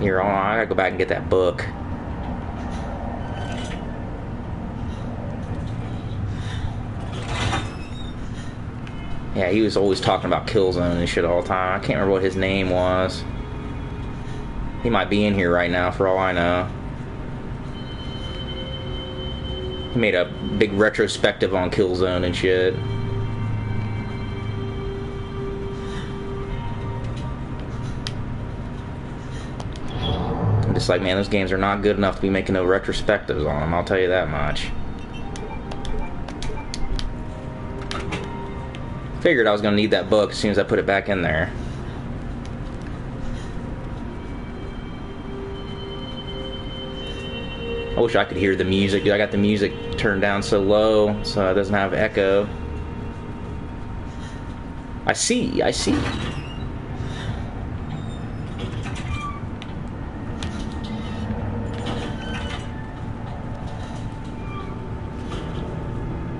Here, I gotta go back and get that book. Yeah, he was always talking about Killzone and shit all the time. I can't remember what his name was. He might be in here right now for all I know. He made a big retrospective on Killzone and shit. I'm just like, man, those games are not good enough to be making no retrospectives on them, I'll tell you that much. Figured I was gonna need that book as soon as I put it back in there. I wish I could hear the music. I got the music turned down so low so it doesn't have echo. I see, I see.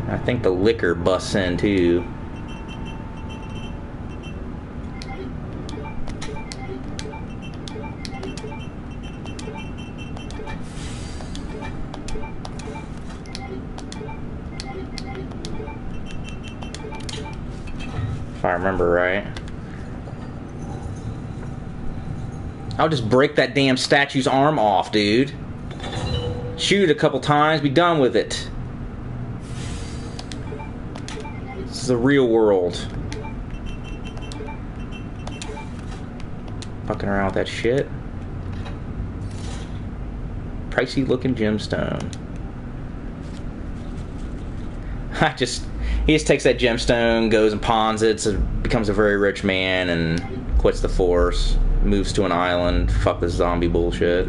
I think the licker busts in too. I'll just break that damn statue's arm off, dude. Shoot it a couple times, be done with it. This is the real world. Fucking around with that shit. Pricey looking gemstone. (laughs) I just he just takes that gemstone, goes and pawns it, so becomes a very rich man, and quits the force, moves to an island. Fuck this zombie bullshit.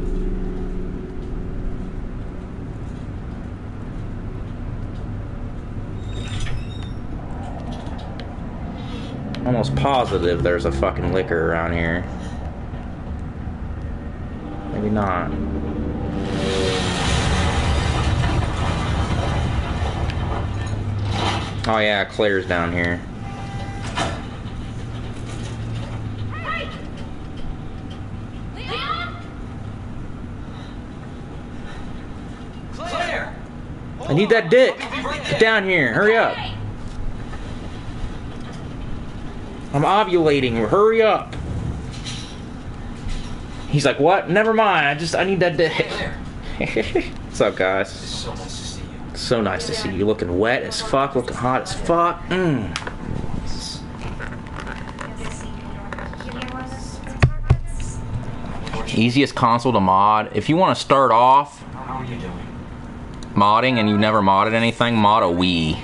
Almost positive there's a fucking licker around here. Maybe not. Oh yeah, Claire's down here. I need that dick. Get down here. Hurry up. I'm ovulating. Hurry up. He's like, what? Never mind. I just I need that dick. (laughs) What's up, guys? So nice to see you. So nice to see you. Looking wet as fuck. Looking hot as fuck. Mm. Easiest console to mod. If you want to start off How are you doing? Modding and you've never modded anything, mod a Wii.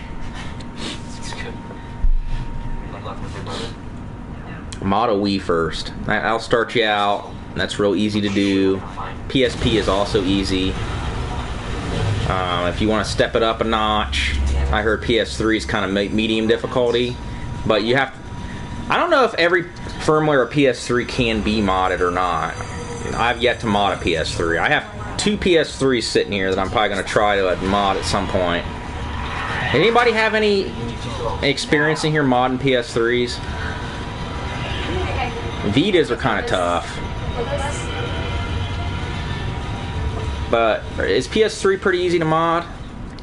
Mod a Wii first. I'll start you out. That's real easy to do. PSP is also easy. Um, if you want to step it up a notch, I heard PS3 is kind of medium difficulty, but you have. To, I don't know if every firmware of PS3 can be modded or not. I've yet to mod a PS3. I have two PS3s sitting here that I'm probably going to try to mod at some point. Anybody have any experience in here modding PS3s? Vitas are kind of tough. But is PS3 pretty easy to mod?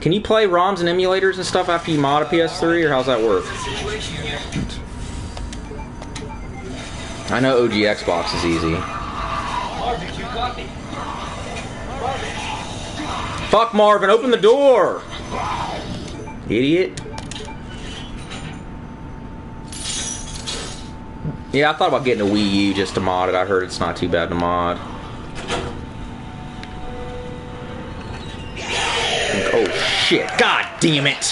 Can you play ROMs and emulators and stuff after you mod a PS3, or how's that work? I know OG Xbox is easy. Marvin, you got me. Fuck Marvin, open the door! Idiot. Yeah, I thought about getting a Wii U just to mod it. I heard it's not too bad to mod. Oh shit. God damn it.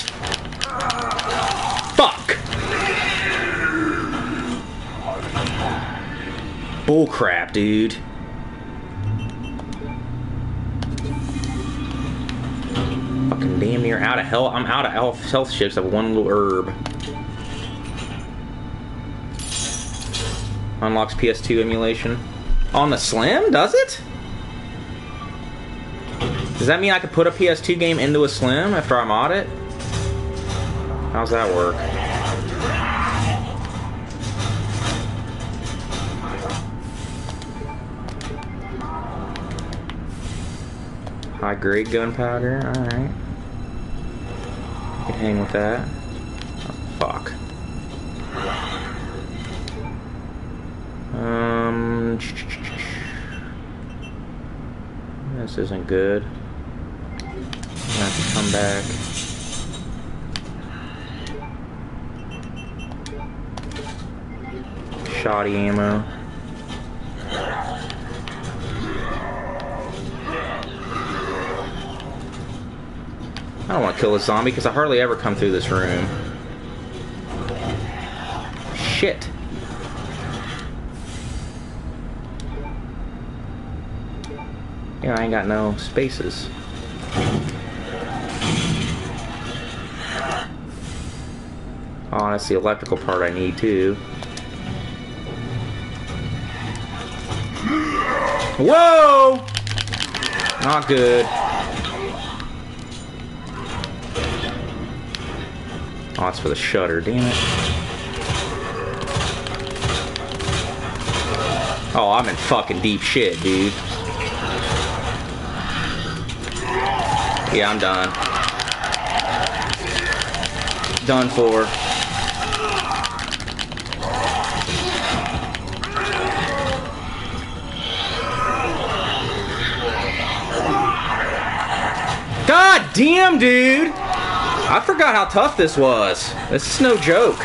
Fuck. Bullcrap, dude. Fucking damn near out of health. I'm out of health, health shifts. I have one little herb. Unlocks PS2 emulation. On the Slim? Does it? Does that mean I could put a PS2 game into a Slim after I mod it? How's that work? High grade gunpowder, alright. Can hang with that. Oh, fuck. Um, this isn't good. I'm gonna have to come back. Shoddy ammo. I don't want to kill a zombie because I hardly ever come through this room. shit. Yeah, I ain't got no spaces. Oh, that's the electrical part I need too. Whoa! Not good. Oh, that's for the shutter, damn it. Oh, I'm in fucking deep shit, dude. Yeah, I'm done. Done for. God damn, dude! I forgot how tough this was. This is no joke.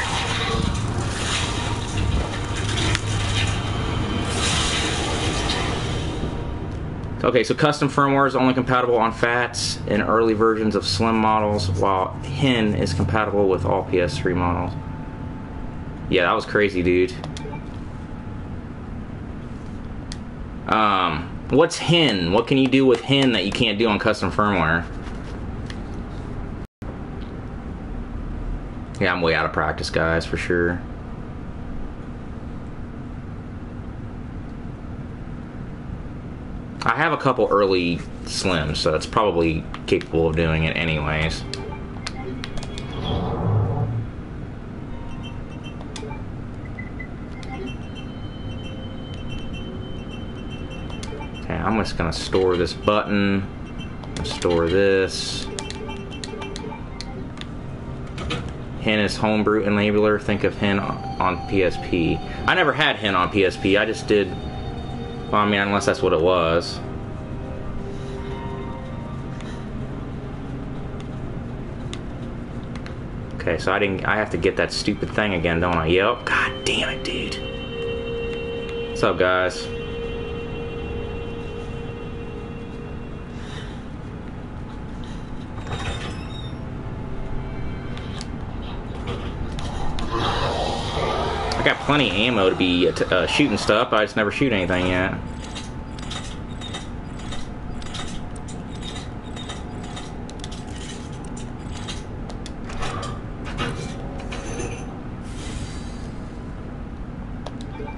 Okay, so custom firmware is only compatible on FATs and early versions of Slim models, while HEN is compatible with all PS3 models. Yeah, that was crazy, dude. Um, what's HEN? What can you do with HEN that you can't do on custom firmware? Yeah, I'm way out of practice, guys, for sure. I have a couple early slims, so it's probably capable of doing it anyways. Okay, I'm just gonna store this button, store this. HEN is homebrew enabler. Think of HEN on PSP. I never had HEN on PSP. I just did. Well, I mean, unless that's what it was. Okay, so I didn't. I have to get that stupid thing again, don't I? Yep. God damn it, dude. What's up, guys? Plenty of ammo to be uh, uh, shooting stuff. I just never shoot anything yet.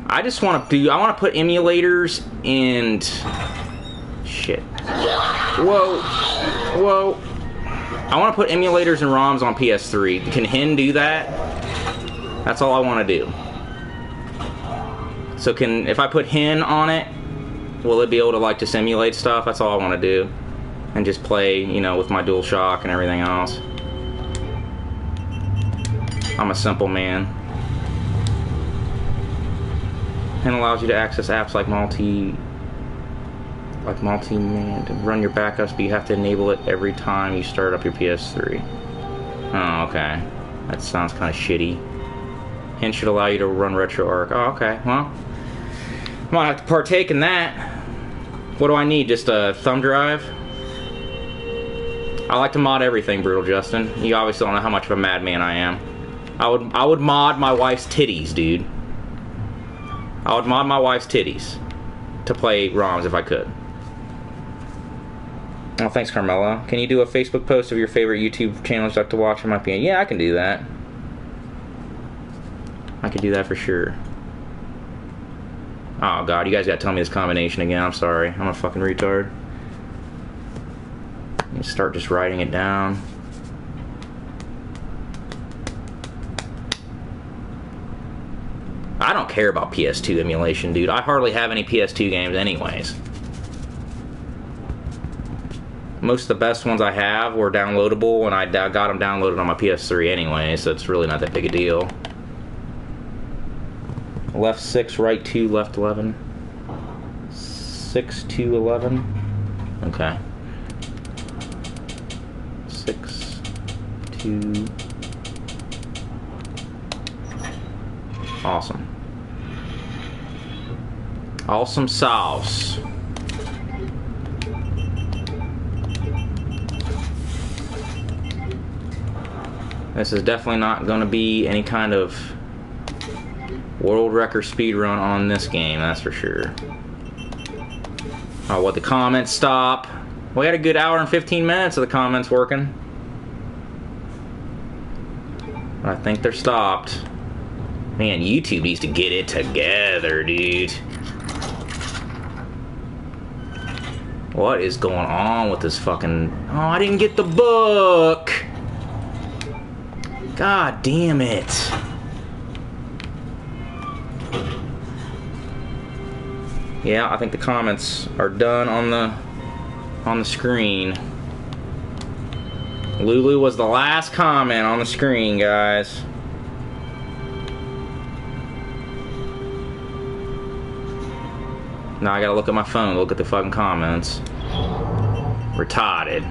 I just want to do. I want to put emulators and shit. Whoa, whoa. I want to put emulators and ROMs on PS3. Can HEN do that? That's all I want to do. So can if I put HEN on it, will it be able to like to simulate stuff? That's all I want to do, and just play, you know, with my DualShock and everything else. I'm a simple man. HEN allows you to access apps like multi, like multi-man to run your backups, but you have to enable it every time you start up your PS3. Oh, okay. That sounds kind of shitty. HEN should allow you to run RetroArch. Oh, okay. Well, I might have to partake in that. What do I need? Just a thumb drive? I like to mod everything, Brutal Justin. You obviously don't know how much of a madman I am. I would I would mod my wife's titties, dude. I would mod my wife's titties to play ROMs if I could. Oh, thanks, Carmela. Can you do a Facebook post of your favorite YouTube channels like to watch? Might be. Yeah, I can do that. I could do that for sure. Oh god, you guys gotta tell me this combination again. I'm sorry. I'm a fucking retard. Let me start just writing it down. I don't care about PS2 emulation, dude. I hardly have any PS2 games, anyways. Most of the best ones I have were downloadable, and I got them downloaded on my PS3 anyway, so it's really not that big a deal. Left 6, right 2, left 11. 6, 2, 11. Okay. 6, 2. Awesome. Awesome sauce. This is definitely not going to be any kind of World record speed run on this game, that's for sure. Oh, what the comments stop. We had a good hour and 15 minutes of the comments working. I think they're stopped. Man, YouTube needs to get it together, dude. What is going on with this fucking... Oh, I didn't get the book! God damn it. Yeah, I think the comments are done on the on the screen. Lulu was the last comment on the screen, guys. Now I gotta look at my phone, look at the fucking comments. Retarded.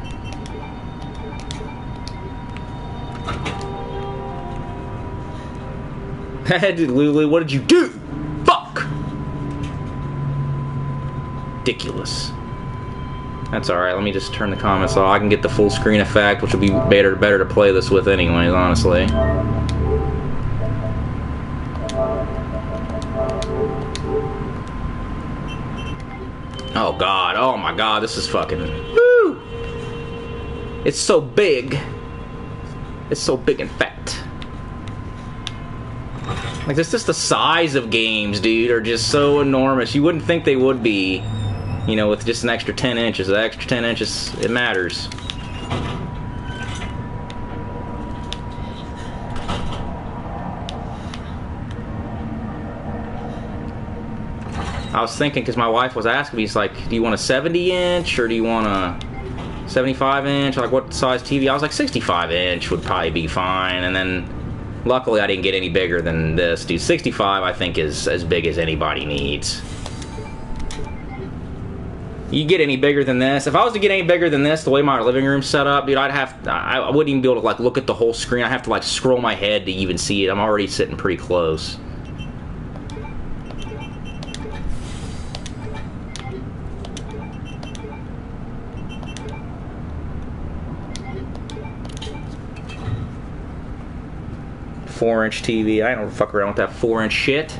(laughs) Lulu, what did you do? Ridiculous. That's alright, let me just turn the comments off. I can get the full screen effect, which will be better better to play this with anyways, honestly. Oh god, oh my god, this is fucking woo! It's so big. It's so big and fat. Like this just the size of games, dude, are just so enormous. You wouldn't think they would be, you know, with just an extra 10 inches. The extra 10 inches, it matters. I was thinking because my wife was asking me, she's like, "Do you want a 70 inch or do you want a 75 inch? Like what size TV?" I was like, "65 inch would probably be fine." And then, luckily, I didn't get any bigger than this, dude. 65, I think, is as big as anybody needs. You get any bigger than this? If I was to get any bigger than this, the way my living room's set up, dude, I'd have I, wouldn't even be able to like look at the whole screen. I have to like scroll my head to even see it. I'm already sitting pretty close. four inch TV. I don't fuck around with that four inch shit.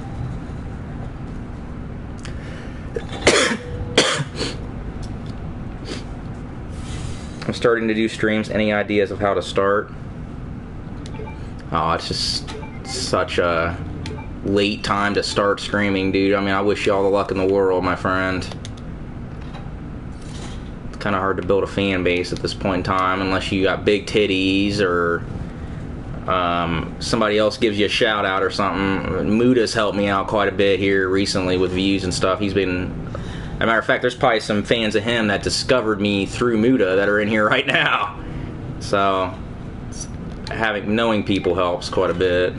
I'm starting to do streams. Any ideas of how to start? Oh, it's just such a late time to start streaming, dude. I mean, I wish you all the luck in the world, my friend. It's kind of hard to build a fan base at this point in time unless you got big titties or um, somebody else gives you a shout out or something. Muda's helped me out quite a bit here recently with views and stuff. He's been, a matter of fact, there's probably some fans of him that discovered me through Muda that are in here (laughs) right now. So, having knowing people helps quite a bit.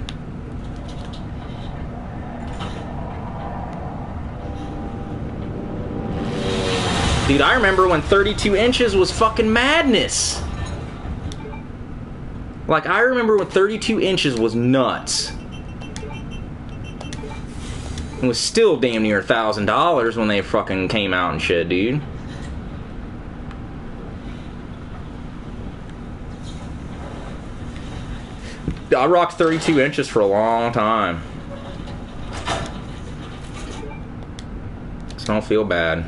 Dude, I remember when 32 inches was fucking madness. Like, I remember when 32 inches was nuts. It was still damn near a thousand dollars when they fucking came out and shit, dude. I rocked 32 inches for a long time. So don't feel bad.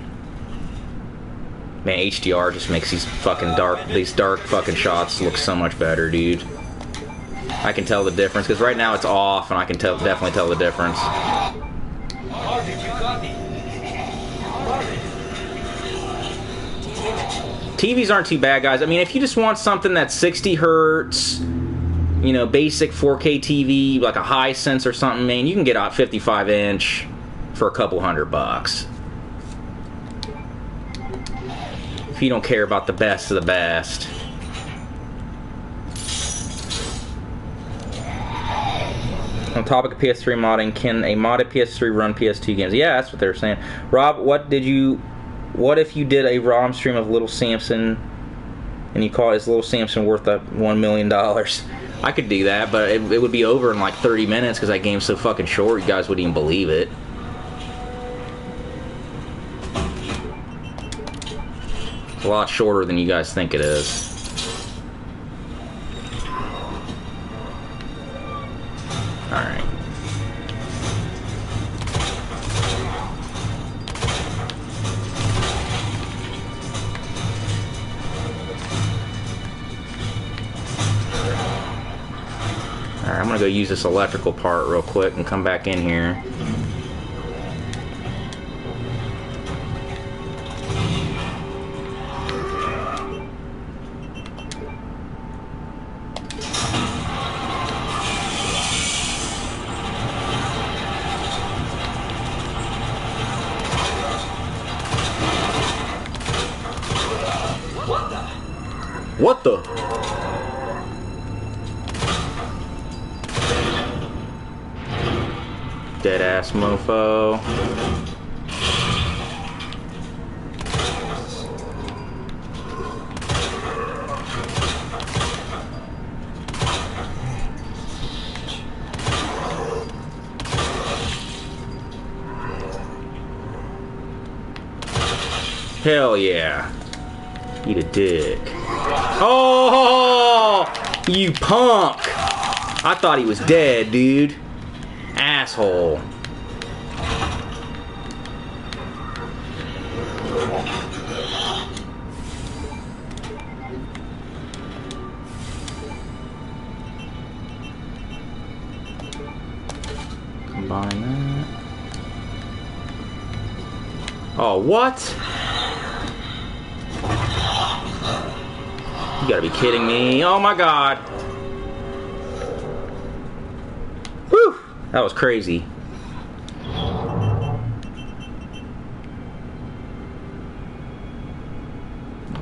Man, HDR just makes these fucking dark, these dark fucking shots look so much better, dude. I can tell the difference because right now it's off, and I can tell definitely tell the difference. TVs aren't too bad, guys. I mean, if you just want something that's 60 hertz, you know, basic 4K TV, like a Hisense or something, man, you can get a 55 inch for a couple hundred bucks. If you don't care about the best of the best. On topic of PS3 modding, can a modded PS3 run PS2 games? Yeah, that's what they were saying. Rob, what did you? What if you did a ROM stream of Little Samson, and you call it "Is Little Samson worth that one million dollars?" I could do that, but it, it would be over in like 30 minutes because that game's so fucking short. You guys wouldn't even believe it. It's a lot shorter than you guys think it is. Go use this electrical part real quick and come back in here. Thought he was dead, dude. Asshole. Combine that. Oh, what? You gotta be kidding me. Oh my god. That was crazy.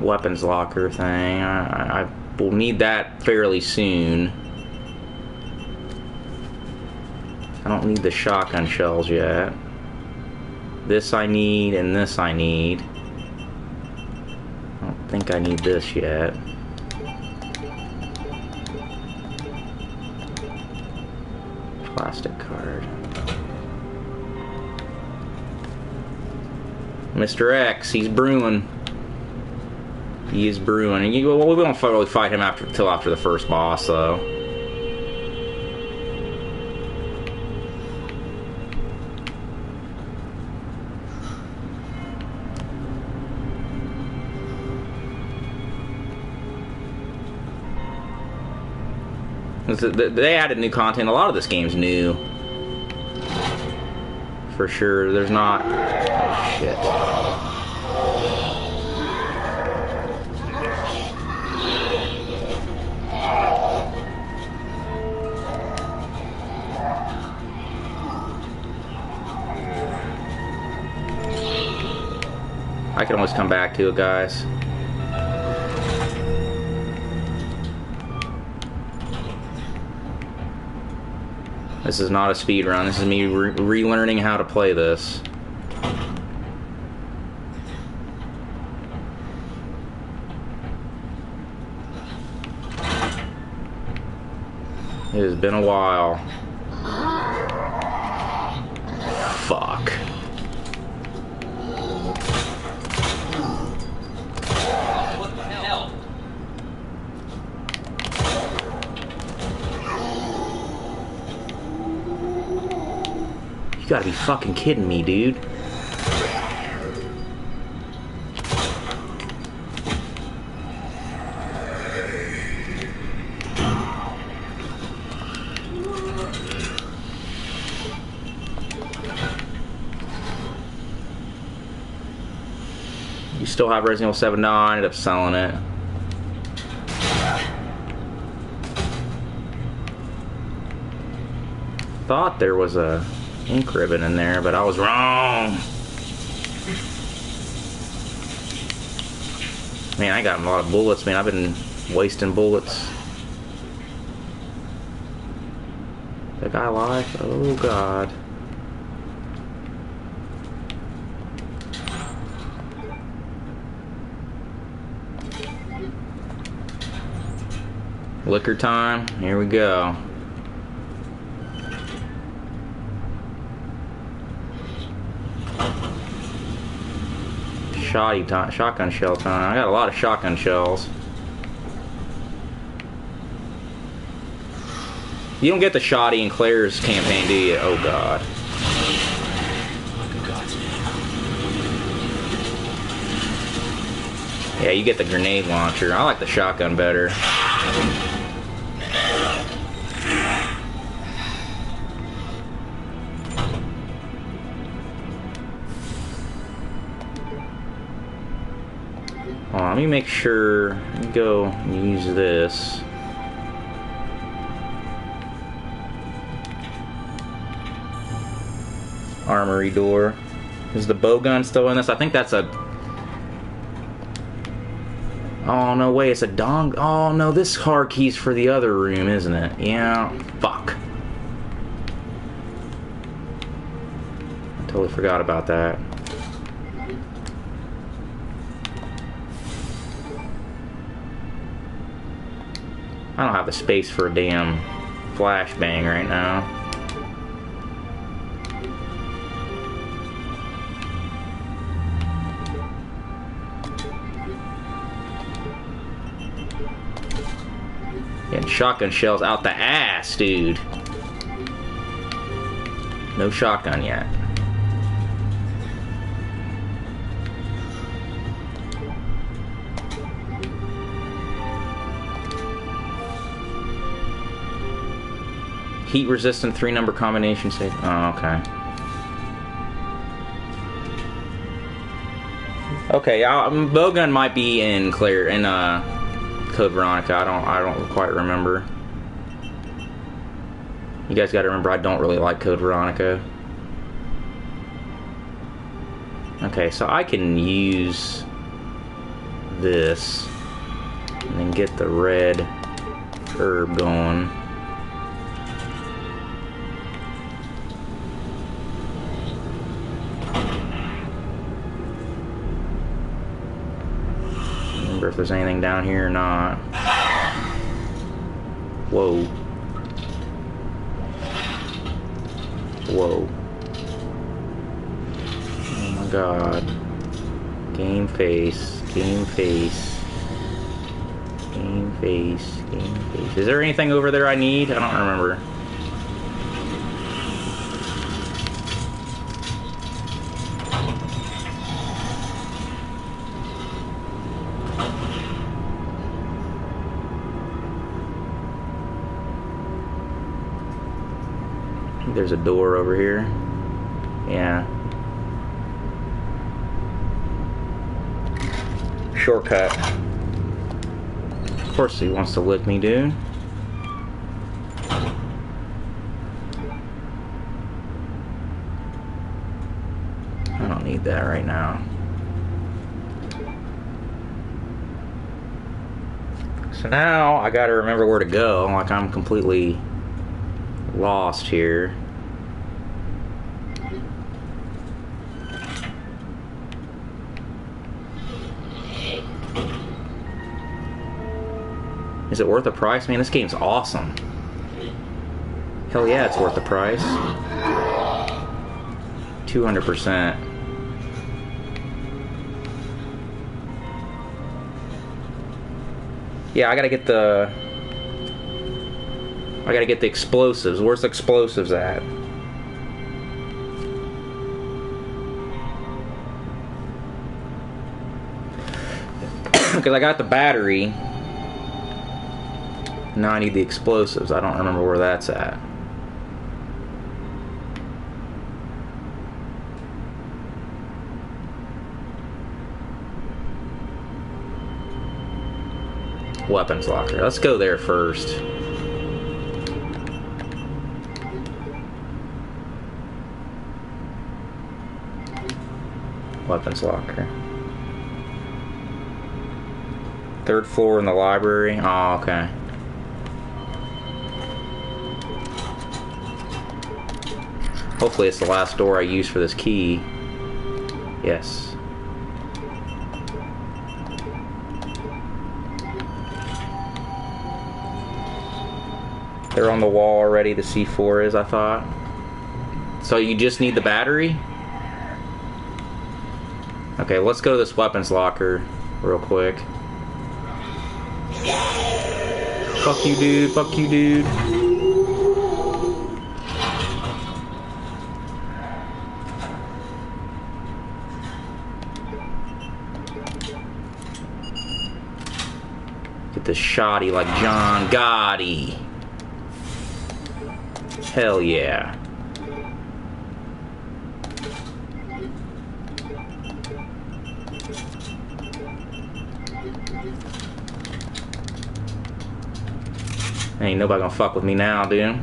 Weapons locker thing. I, I will need that fairly soon. I don't need the shotgun shells yet. This I need, and this I need. I don't think I need this yet. Plastic card. Mr. X, he's brewing. He is brewing. And you, well, we won't really fight him after till after the first boss, though. They added new content. A lot of this game's new. For sure. There's not. Oh, shit. I can always come back to it, guys. This is not a speed run. This is me re- relearning how to play this. It has been a while. Fucking kidding me, dude. You still have Resident Evil 7 No, I ended up selling it. Thought there was a ink ribbon in there, but I was wrong. Man, I got a lot of bullets, man. I've been wasting bullets. That guy alive? Oh god. Licker time. Here we go. Shoddy time, shotgun shell time. I got a lot of shotgun shells. You don't get the shoddy in Claire's campaign, do you? Oh god. Yeah, you get the grenade launcher. I like the shotgun better. Me make sure. Go use this. Armory door. Is the bow gun still in this? I think that's a. Oh no! way, it's a dong. Oh no! This car key's for the other room, isn't it? Yeah. Fuck. I totally forgot about that. Space for a damn flashbang right now. Getting shotgun shells out the ass, dude. No shotgun yet. Heat resistant three number combination save. Oh, okay. Okay, um, bowgun might be in Claire in uh Code Veronica. I don't I don't quite remember. You guys got to remember I don't really like Code Veronica. Okay, so I can use this and then get the red herb going. If there's anything down here or not. Whoa. Whoa. Oh my god. Game face. Game face. Game face. Game face. Is there anything over there I need? I don't remember. There's a door over here. Yeah. Shortcut. Of course he wants to lick me, dude. I don't need that right now. So now I gotta remember where to go. Like I'm completely lost here. Is it worth the price? Man, this game's awesome. Hell yeah, it's worth the price. 200%. Yeah, I gotta get the... I gotta get the explosives. Where's the explosives at? (coughs) Because I got the battery. Now I need the explosives. I don't remember where that's at. Weapons locker. Let's go there first. Weapons locker. Third floor in the library. Oh, okay. Hopefully it's the last door I use for this key. Yes. They're on the wall already, the C4 is, I thought. So you just need the battery? Okay, let's go to this weapons locker real quick. Fuck you, dude. Fuck you, dude. shoddy like John Gotti. Hell yeah. Ain't nobody gonna fuck with me now, dude.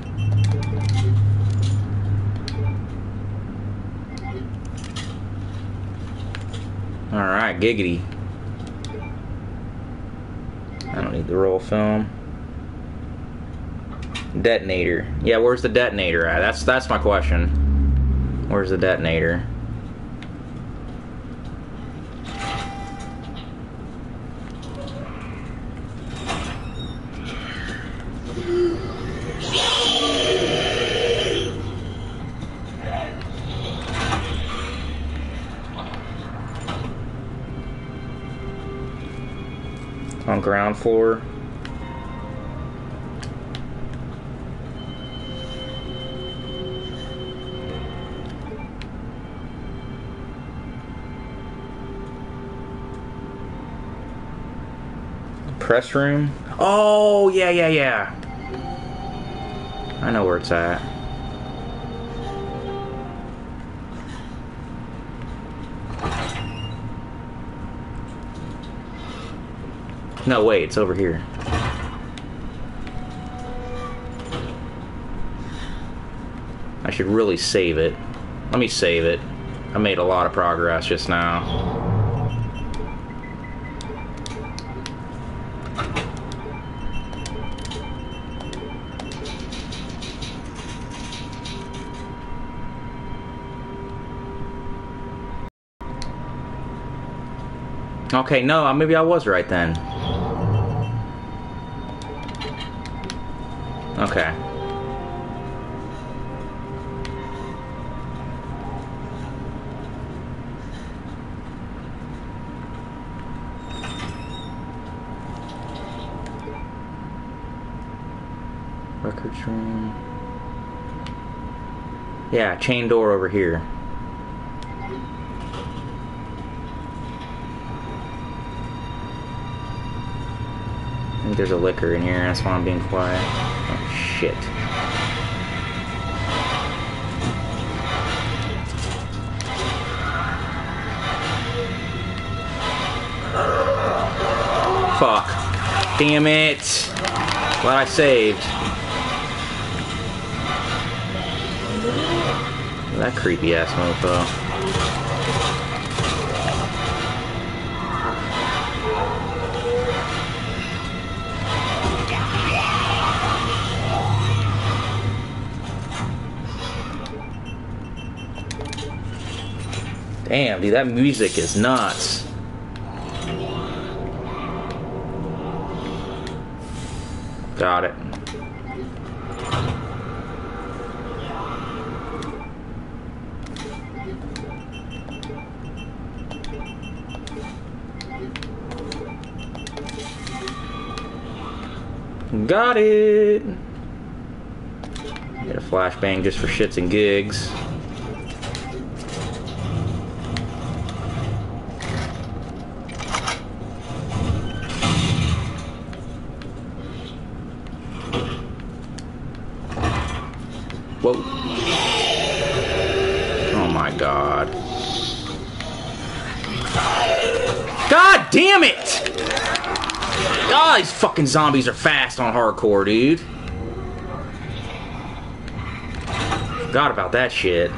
Alright, giggity. The roll film. Detonator. Yeah, where's the detonator at? That's that's my question. Where's the detonator? Floor. Press room. Oh, yeah, yeah, yeah. I know where it's at. No, wait, it's over here. I should really save it. Let me save it. I made a lot of progress just now. Okay, no, maybe I was right then. Okay. Records room. Yeah, chain door over here. I think there's a licker in here, that's why I'm being quiet. Shit. Fuck. Damn it. Glad I saved. That creepy ass mofo. Damn, dude, that music is nuts. Got it. Got it. Get a flashbang just for shits and gigs. Fucking zombies are fast on hardcore, dude. Forgot about that shit.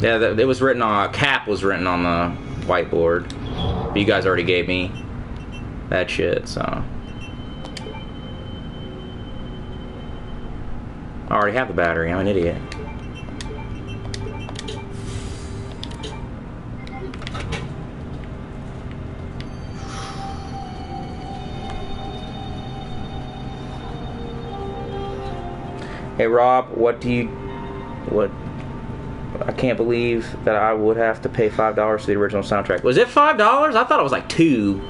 Yeah, that, it was written on, cap was written on the whiteboard. But you guys already gave me that shit, so. I already have the battery, I'm an idiot. Hey Rob, what do you what I can't believe that I would have to pay five dollars for the original soundtrack. Was it five dollars? I thought it was like two.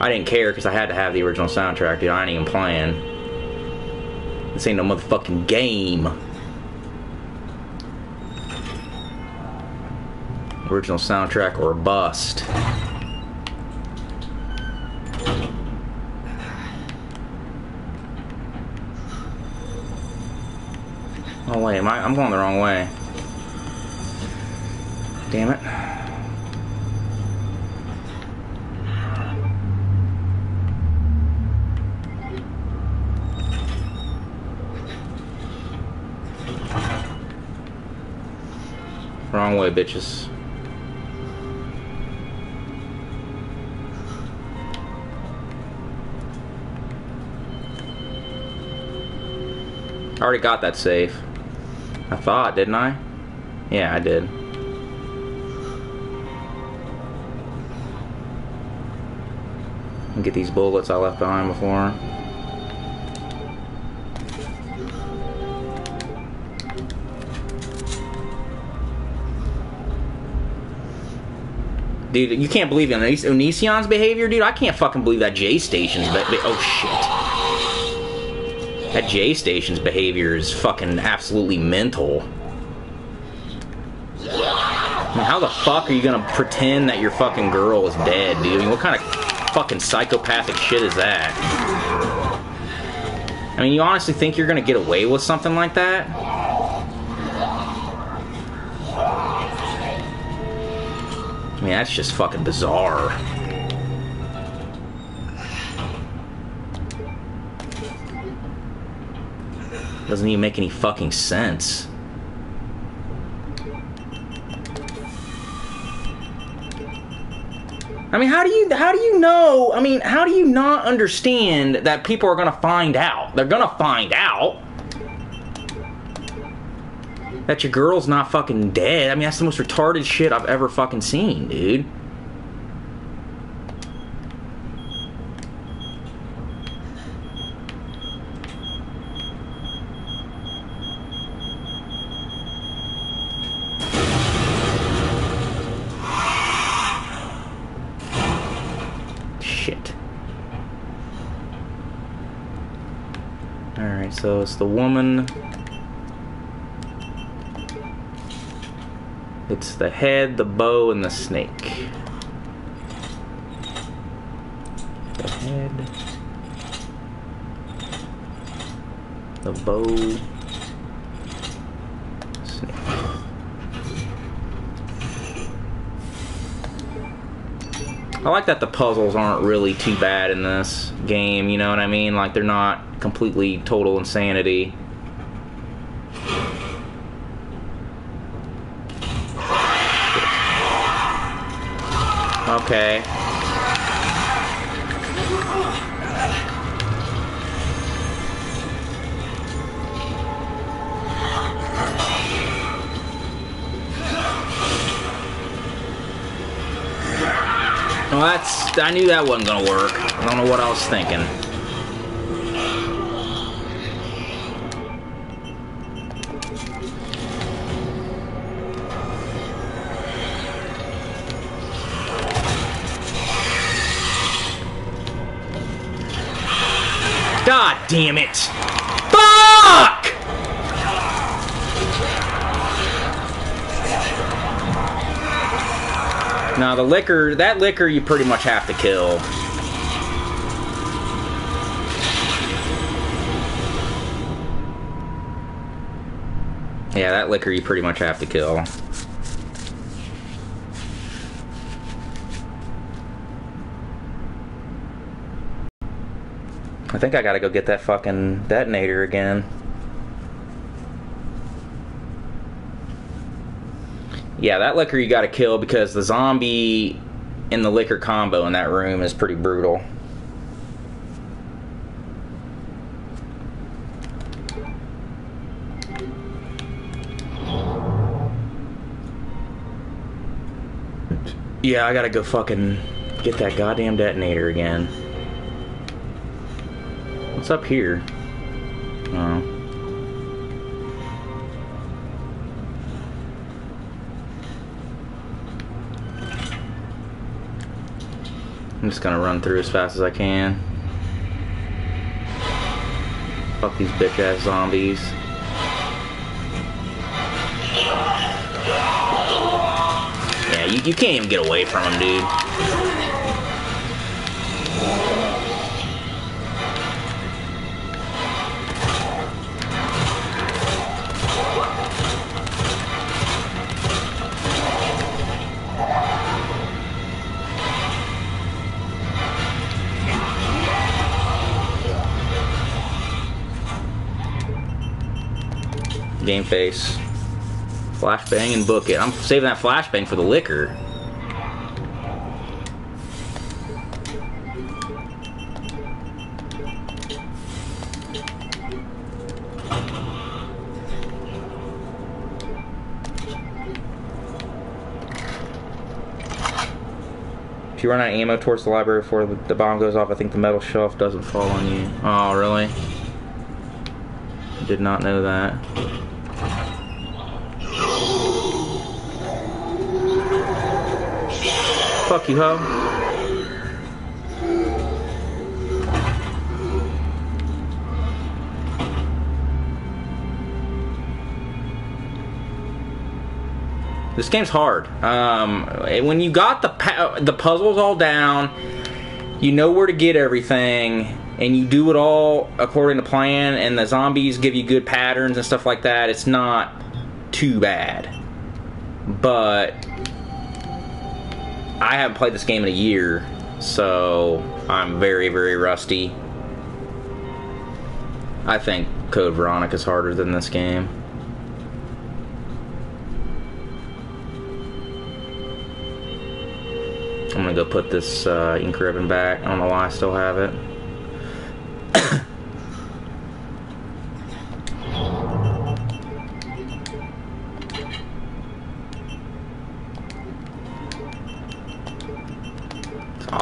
I didn't care because I had to have the original soundtrack, dude. I ain't even playing. This ain't no motherfucking game. Original soundtrack or bust. Am I? I'm going the wrong way. Damn it. Wrong way, bitches. I already got that safe. I thought, didn't I? Yeah, I did. Get these bullets I left behind before. Dude, you can't believe Onision's behavior, dude. I can't fucking believe that J Station's. Be- oh shit. That J Station's behavior is fucking absolutely mental. I mean, how the fuck are you gonna pretend that your fucking girl is dead, dude? I mean, what kind of fucking psychopathic shit is that? I mean, you honestly think you're gonna get away with something like that? I mean, that's just fucking bizarre. Doesn't even make any fucking sense. I mean, how do you how do you know? I mean, how do you not understand that people are gonna find out? They're gonna find out that your girl's not fucking dead. I mean, that's the most retarded shit I've ever fucking seen, dude. Shit. It's the woman. It's the head, the bow, and the snake. The head. The bow. Snake. I like that the puzzles aren't really too bad in this game, you know what I mean? Like they're not completely total insanity. Okay. Well, that's. I knew that wasn't gonna work. I don't know what I was thinking. Damn it! Fuck! Now the licker, that licker, you pretty much have to kill. Yeah, that licker you pretty much have to kill. Think I gotta go get that fucking detonator again. Yeah, that licker you gotta kill because the zombie and the licker combo in that room is pretty brutal. Yeah, I gotta go fucking get that goddamn detonator again. What's up here? Oh. I'm just gonna run through as fast as I can. Fuck these bitch ass zombies. Yeah, you, you can't even get away from them, dude. Face. Flashbang and book it. I'm saving that flashbang for the licker. If you run out of ammo towards the library before the bomb goes off, I think the metal shelf doesn't fall on you. Oh, really? Did not know that. Fuck you, ho. This game's hard. Um, when you got the the puzzles all down, you know where to get everything, and you do it all according to plan, and the zombies give you good patterns and stuff like that. It's not too bad, but I haven't played this game in a year, so I'm very very rusty. I think Code Veronica is harder than this game. I'm gonna go put this uh, ink ribbon back. I don't know why I still have it. (coughs)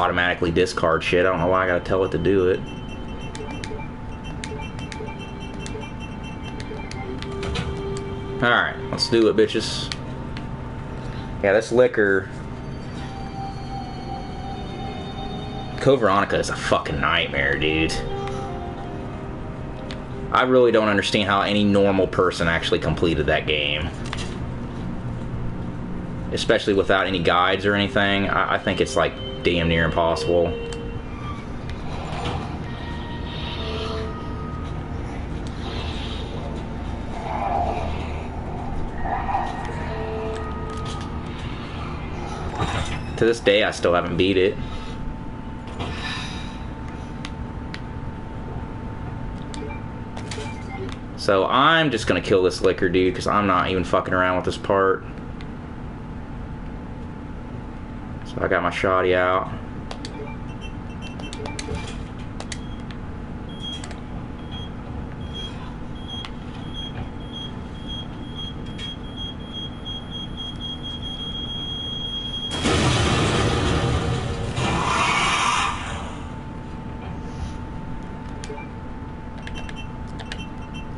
automatically discard shit. I don't know why I gotta tell it to do it. Alright, let's do it, bitches. Yeah, this licker Code Veronica is a fucking nightmare, dude. I really don't understand how any normal person actually completed that game. Especially without any guides or anything. I, I think it's like damn near impossible. To this day, I still haven't beat it. So I'm just gonna kill this licker dude because I'm not even fucking around with this part. So I got my shoddy out.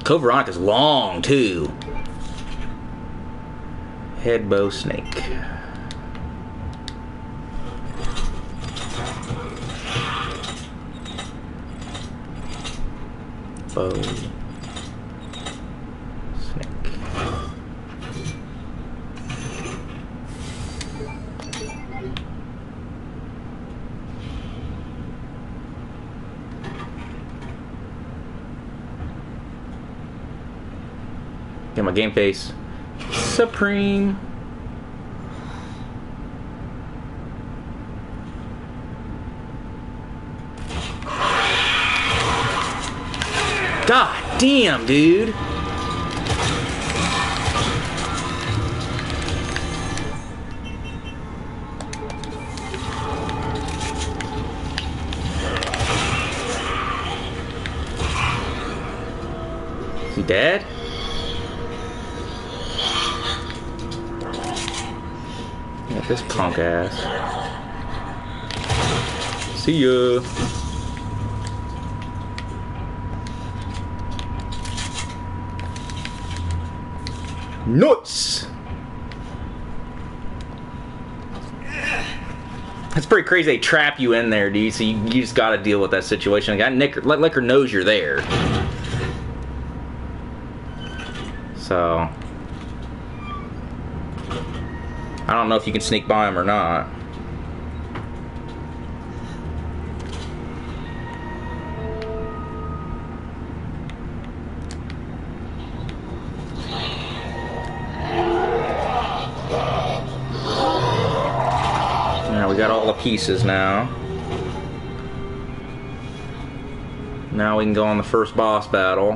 Code Veronica's long too. Head bow snake. Bow snake. Get my game face. Supreme. God damn, dude. He dead? Yeah, this punk ass. See ya. Nuts! It's pretty crazy they trap you in there, dude. So you, you just got to deal with that situation. Like, Nick, let Licker knows you're there. So I don't know if you can sneak by him or not. pieces now. Now we can go on the first boss battle,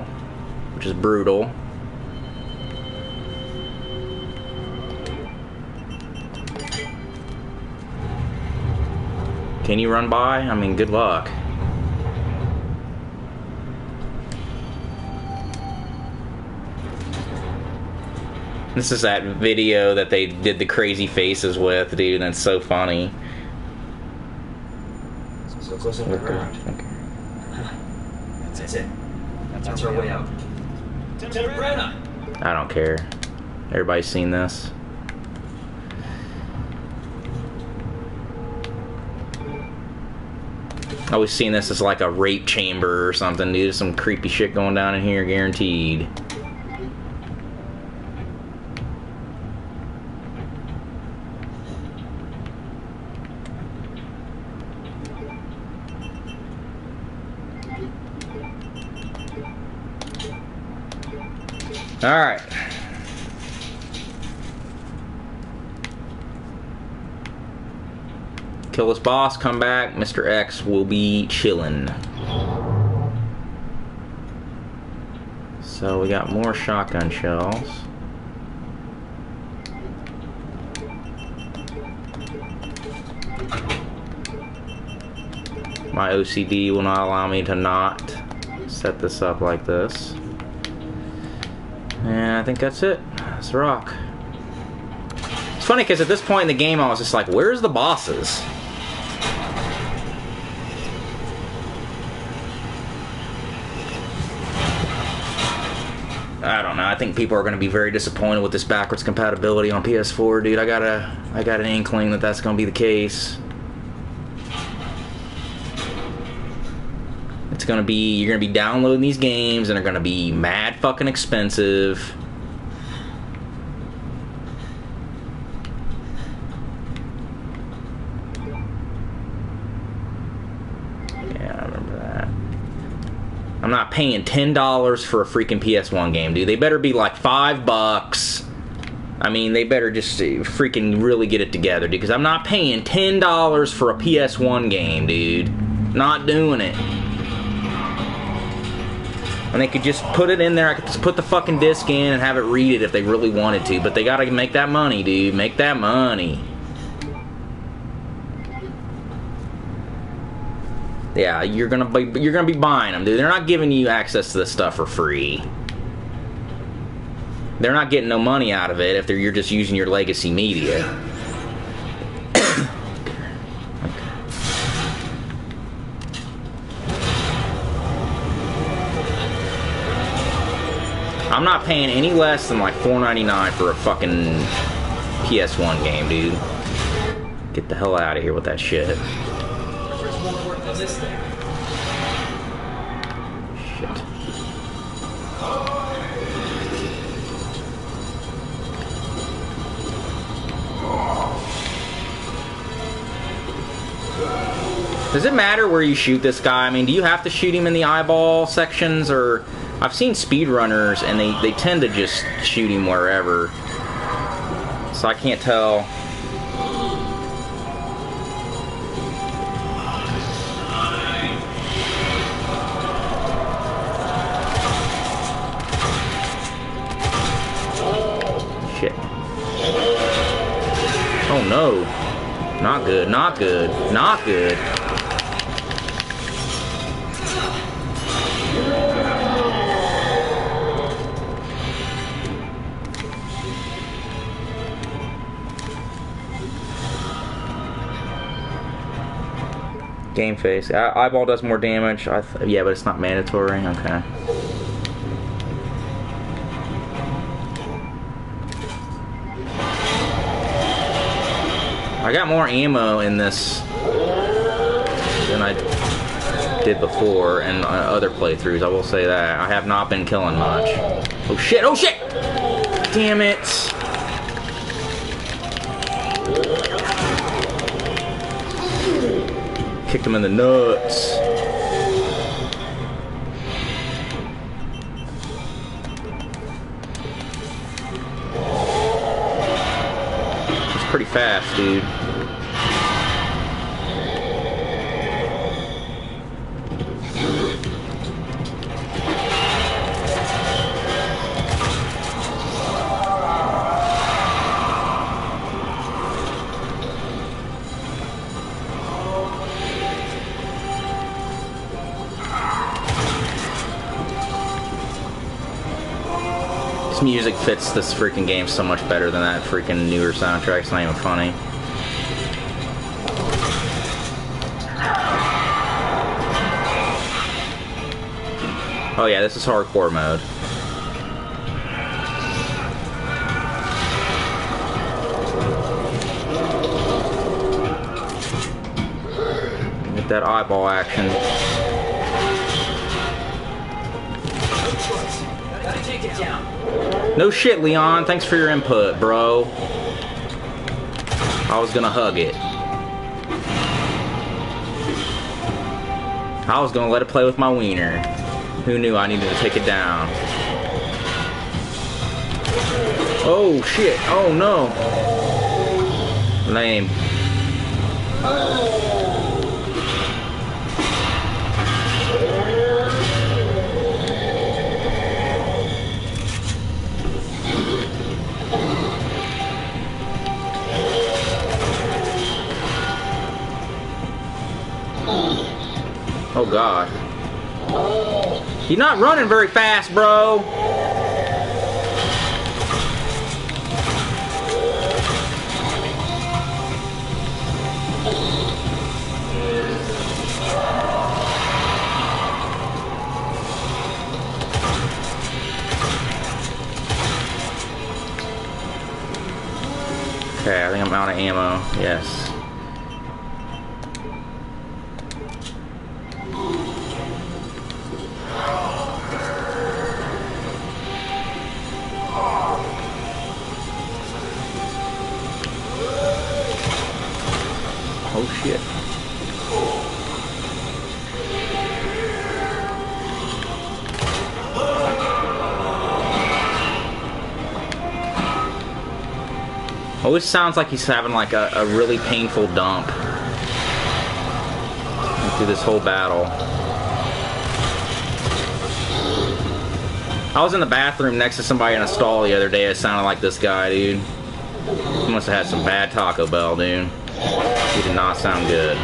which is brutal. Can you run by? I mean, good luck. This is that video that they did the crazy faces with, dude, and it's so funny. So it goes underground. Okay. (laughs) That's it. That's our way out. Lieutenant Branagh! I don't care. Everybody's seen this. I always seen this as like a rape chamber or something, dude. Some creepy shit going down in here, guaranteed. All right. Kill this boss, come back. Mr. X will be chilling. So we got more shotgun shells. My OCD will not allow me to not set this up like this. And I think that's it. That's rock. It's funny because at this point in the game, I was just like, where's the bosses? I don't know. I think people are going to be very disappointed with this backwards compatibility on PS4, dude. I got a, I got an inkling that that's going to be the case. To be, you're to be downloading these games and they're to be mad fucking expensive. Yeah, I remember that. I'm not paying ten dollars for a freaking PS1 game, dude. They better be like five bucks. I mean, they better just uh, freaking really get it together, dude. Because I'm not paying ten dollars for a PS1 game, dude. Not doing it. And they could just put it in there. I could just put the fucking disc in and have it read it if they really wanted to. But they gotta make that money, dude. Make that money. Yeah, you're gonna be you're gonna be buying them, dude. They're not giving you access to this stuff for free. They're not getting no money out of it if you're just using your legacy media. I'm not paying any less than like $4.99 for a fucking PS1 game, dude. Get the hell out of here with that shit. Shit. Does it matter where you shoot this guy? I mean, do you have to shoot him in the eyeball sections, or I've seen speedrunners and they they tend to just shoot him wherever. So I can't tell. Shit. Oh no. Not good, not good, not good. Game face. Eye- eyeball does more damage. Yeah, but it's not mandatory. Okay. I got more ammo in this than I did before and uh, other playthroughs. I will say that I have not been killing much. Oh shit! Oh shit! Damn it! Kicked him in the nuts. He's pretty fast, dude. Fits this freaking game so much better than that freaking newer soundtrack. It's not even funny. Oh yeah, this is hardcore mode. Get that eyeball action. No shit, Leon. Thanks for your input, bro. I was gonna hug it. I was gonna let it play with my wiener. Who knew I needed to take it down? Oh shit. Oh no. Lame. God. You're not running very fast, bro. Okay, I think I'm out of ammo. Yes. Oh, Always sounds like he's having like a, a really painful dump through this whole battle. I was in the bathroom next to somebody in a stall the other day. It sounded like this guy, dude. He must have had some bad Taco Bell, dude. He did not sound good.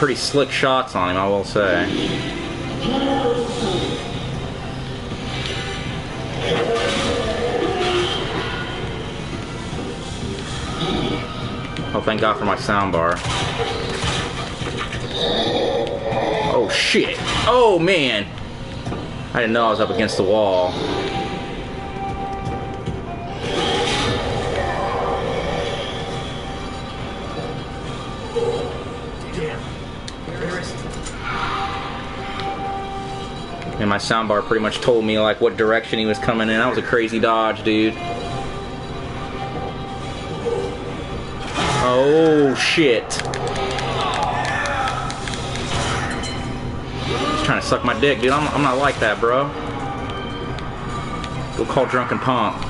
Pretty slick shots on him, I will say. Oh, thank God for my soundbar. Oh, shit. Oh, man. I didn't know I was up against the wall. My soundbar pretty much told me like what direction he was coming in. That was a crazy dodge, dude. Oh shit. He's trying to suck my dick, dude. I'm, I'm not like that, bro. Go call drunken pump.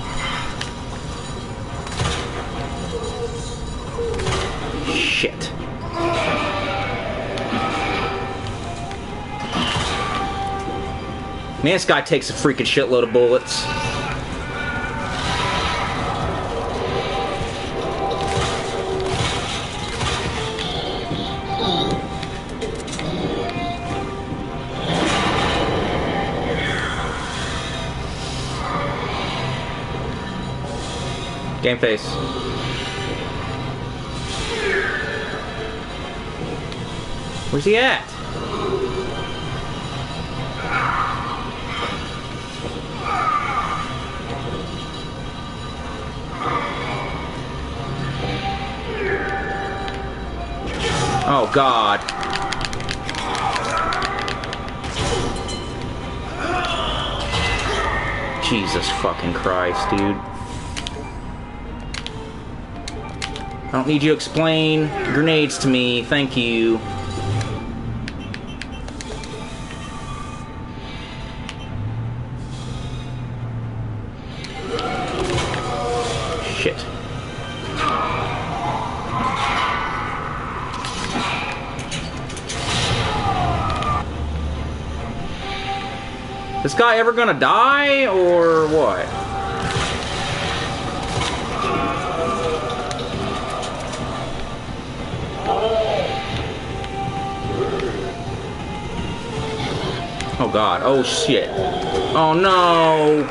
Man, this guy takes a freaking shitload of bullets. Game face. Where's he at? God. Jesus fucking Christ, dude. I don't need you to explain grenades to me. Thank you. Guy ever gonna die or what? Oh god. Oh shit. Oh no.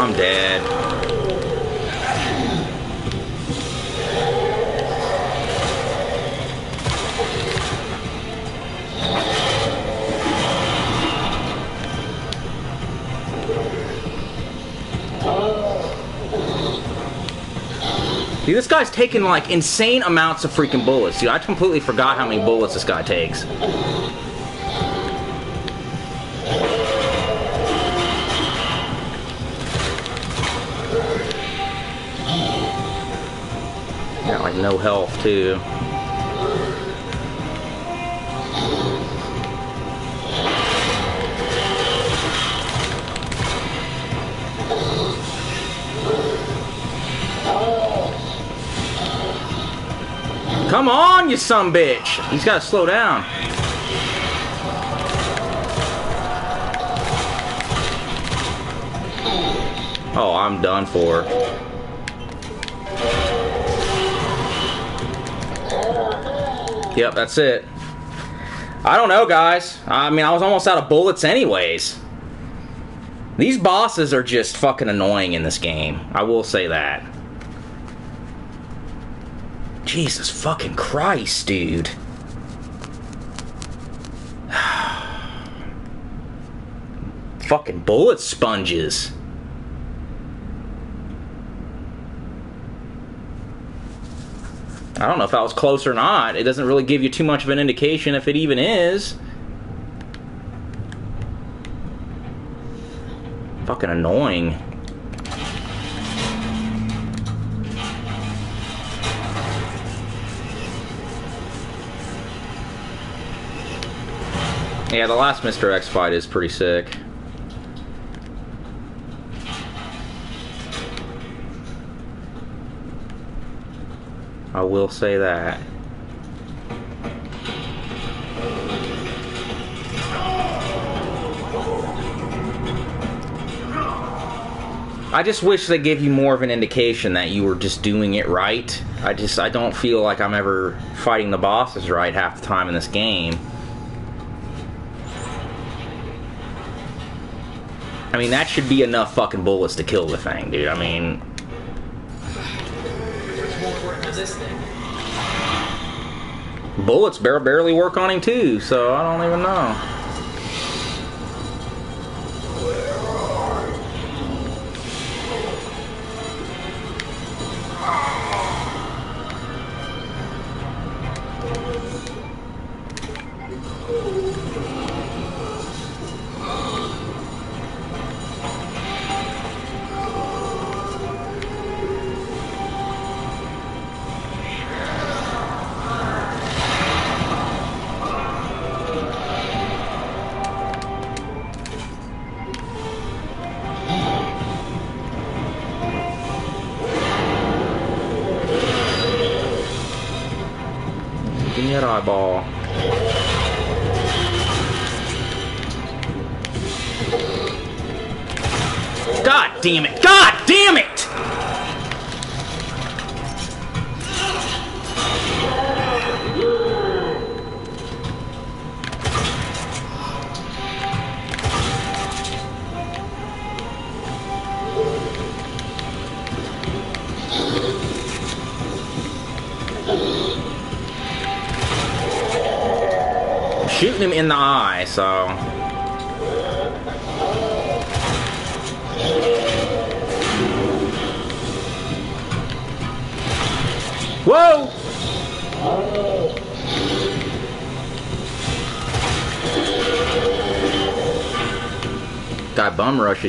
I'm dead. Dude, this guy's taking like insane amounts of freaking bullets. Dude, I completely forgot how many bullets this guy takes. Got like no health too. Come on, you son bitch! He's gotta slow down. Oh, I'm done for. Yep, that's it. I don't know, guys. I mean, I was almost out of bullets, anyways. These bosses are just fucking annoying in this game. I will say that. Jesus fucking Christ, dude. (sighs) fucking bullet sponges. I don't know if that was close or not. It doesn't really give you too much of an indication if it even is. Fucking annoying. Yeah, the last Mr. X fight is pretty sick. I will say that. I just wish they gave you more of an indication that you were just doing it right. I just I don't feel like I'm ever fighting the bosses right half the time in this game. I mean, that should be enough fucking bullets to kill the thing, dude. I mean, bullets bar- barely work on him too, so I don't even know.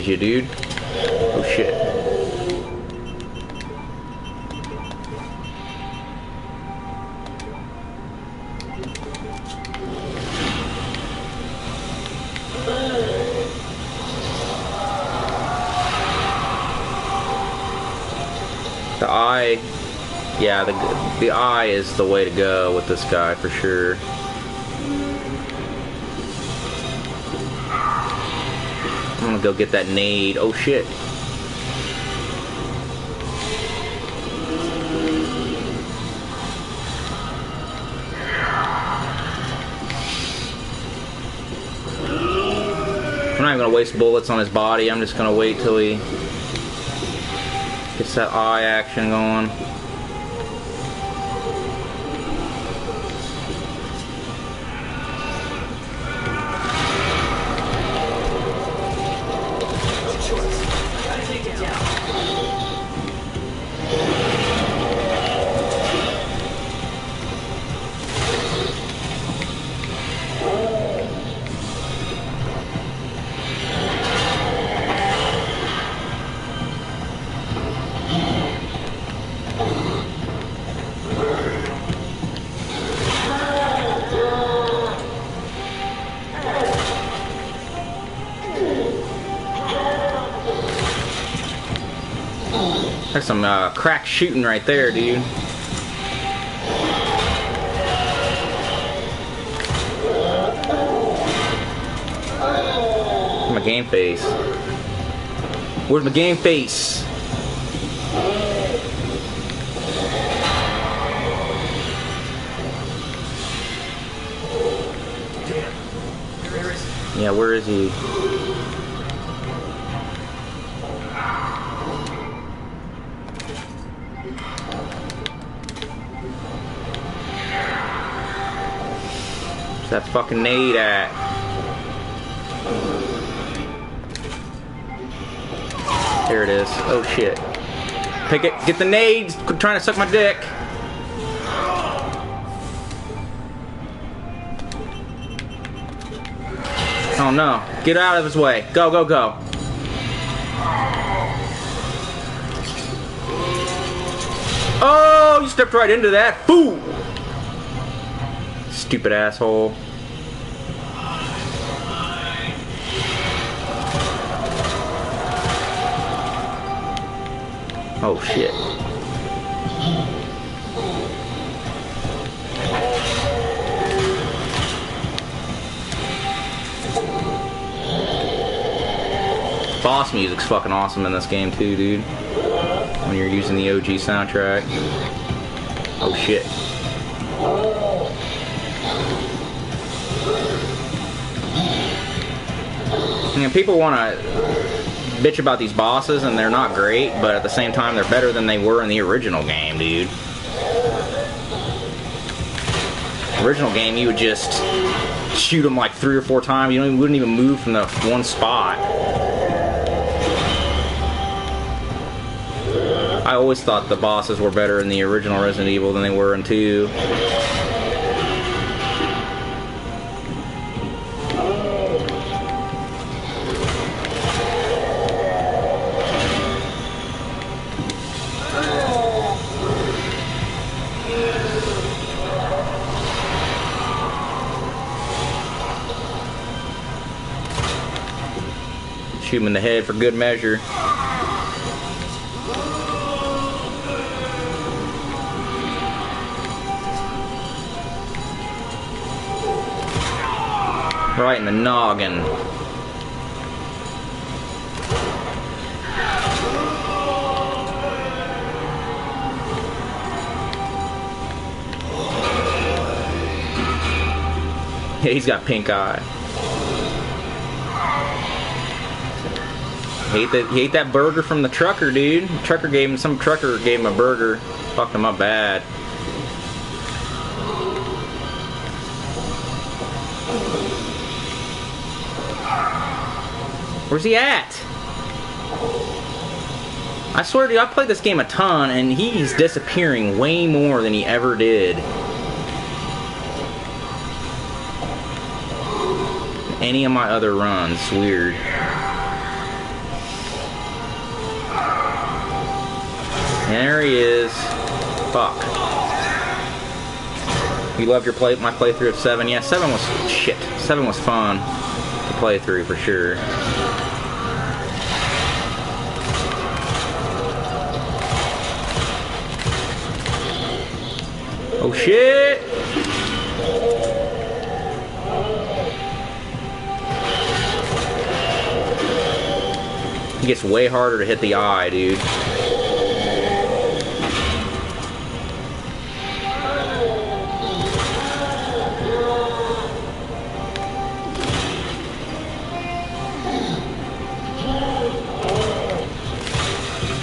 You, dude. Oh shit. The eye, yeah, the the eye is the way to go with this guy for sure. Gonna go get that nade. Oh shit. I'm not even gonna waste bullets on his body. I'm just gonna wait till he gets that eye action going. Uh, crack shooting right there, dude. Where's my game face? Where's my game face? Yeah, where is he? Fucking nade at? There it is. Oh shit. Pick it. Get the nades. Quit trying to suck my dick. Oh no. Get out of his way. Go, go, go. Oh, you stepped right into that. Boo! Stupid asshole. Oh shit. Boss music's fucking awesome in this game too, dude. When you're using the OG soundtrack. Oh shit. You know, people want to bitch about these bosses and they're not great, but at the same time they're better than they were in the original game, dude. Original game, you would just shoot them like three or four times. You wouldn't even move from the one spot. I always thought the bosses were better in the original Resident Evil than they were in 2. In the head for good measure. Right in the noggin. Yeah, he's got pink eye. Hate that he ate that burger from the trucker, dude. Trucker gave him some trucker gave him a burger. Fucked him up bad. Where's he at? I swear to you, I played this game a ton, and he's disappearing way more than he ever did. Any of my other runs, weird. There he is. Fuck. You love your play my playthrough of seven? Yeah, seven was shit. Seven was fun to play through for sure. Oh shit! It gets way harder to hit the eye, dude.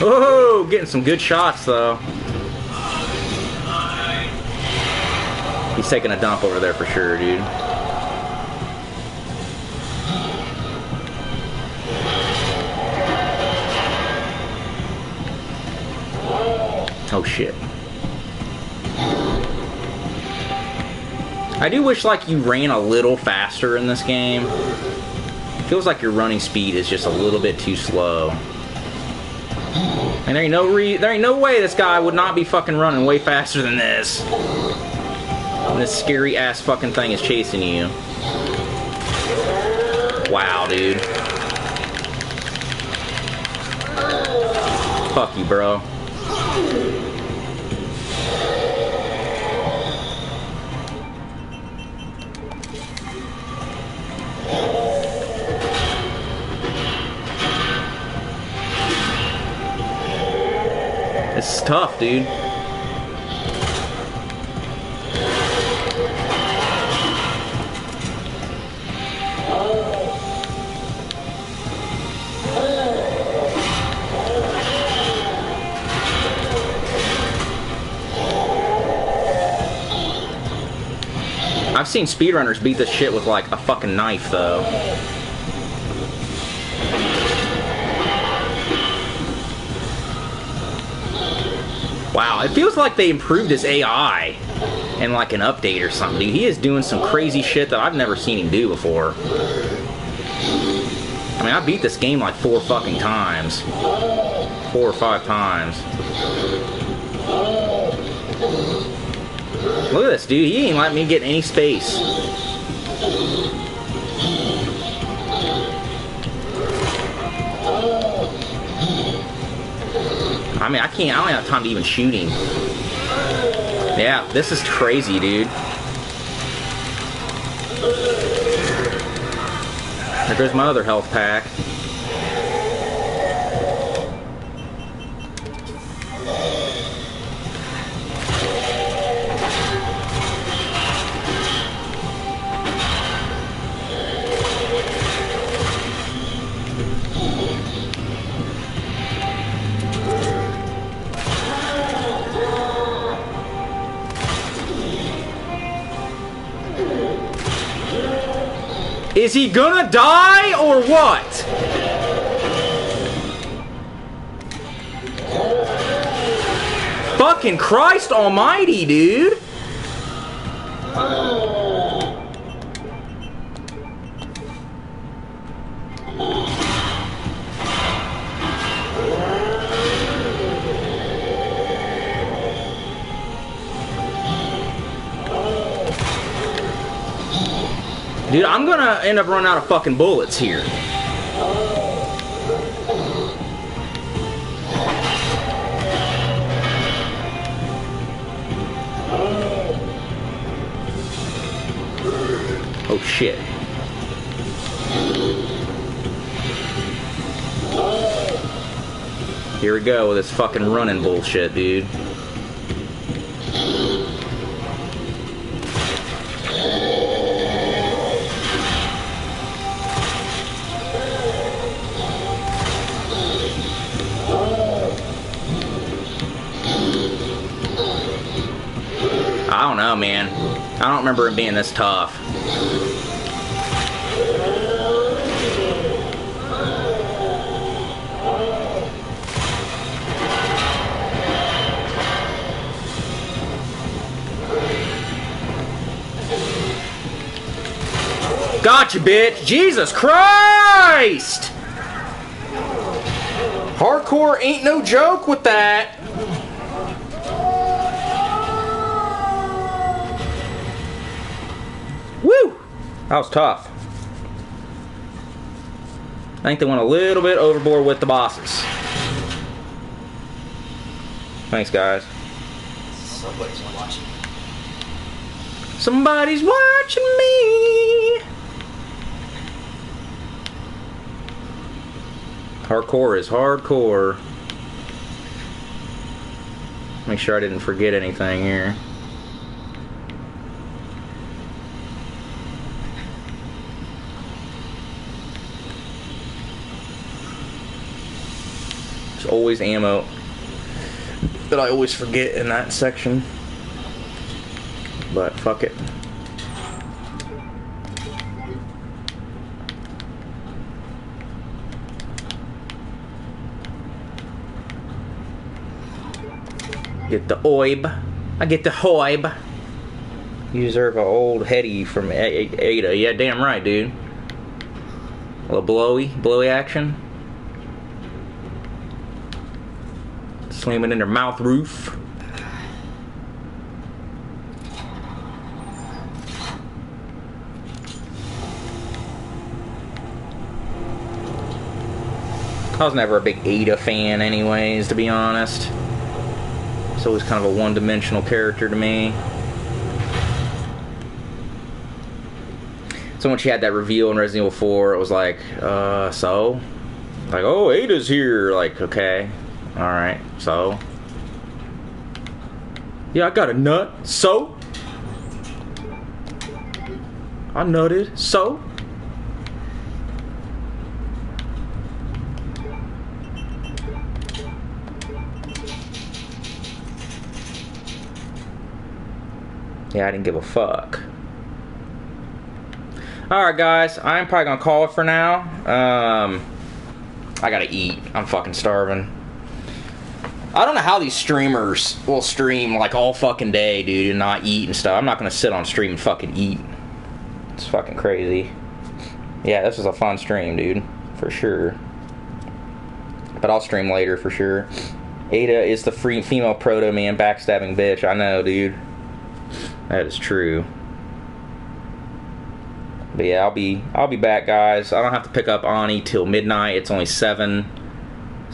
Oh, getting some good shots though. He's taking a dump over there for sure, dude. Oh shit. I do wish like you ran a little faster in this game. feels like your running speed is just a little bit too slow. And there ain't no re there ain't no way this guy would not be fucking running way faster than this. And this scary ass fucking thing is chasing you. Wow, dude. Fuck you, bro. Tough, dude. I've seen speedrunners beat this shit with like a fucking knife though. It feels like they improved his AI in like an update or something. Dude, he is doing some crazy shit that I've never seen him do before. I mean, I beat this game like four fucking times. Four or five times. Look at this, dude. He ain't letting me get any space. I mean, I can't, I don't have time to even shoot him. Yeah, this is crazy, dude. There goes my other health pack. Is he gonna die or what? Fucking Christ almighty, dude. End up running out of fucking bullets here. Oh shit. Here we go with this fucking running bullshit, dude. Don't remember it being this tough. Gotcha, bitch! Jesus Christ! Hardcore ain't no joke with that. Woo! That was tough. I think they went a little bit overboard with the bosses. Thanks, guys. Somebody's watching. Me. Somebody's watching me. Hardcore is hardcore. Make sure I didn't forget anything here. Always ammo that I always forget in that section. But fuck it. Get the oib. I get the hoib. You deserve an old heady from Ada. Yeah, damn right, dude. A little blowy, blowy action. It in their mouth roof. I was never a big Ada fan, anyways, to be honest. It's always kind of a one dimensional character to me. So when she had that reveal in Resident Evil 4, it was like, uh, so? Like, oh, Ada's here. Like, okay. Alright, so? Yeah, I got a nut. So? I nutted. So? Yeah, I didn't give a fuck. Alright, guys, I'm probably gonna call it for now. Um, I gotta eat. I'm fucking starving. I don't know how these streamers will stream like all fucking day, dude, and not eat and stuff. I'm not gonna sit on stream and fucking eat. It's fucking crazy. Yeah, this was a fun stream, dude, for sure. But I'll stream later for sure. Ada is the free female proto man backstabbing bitch. I know, dude. That is true. But yeah, I'll be I'll be back, guys. I don't have to pick up Ani till midnight. It's only seven,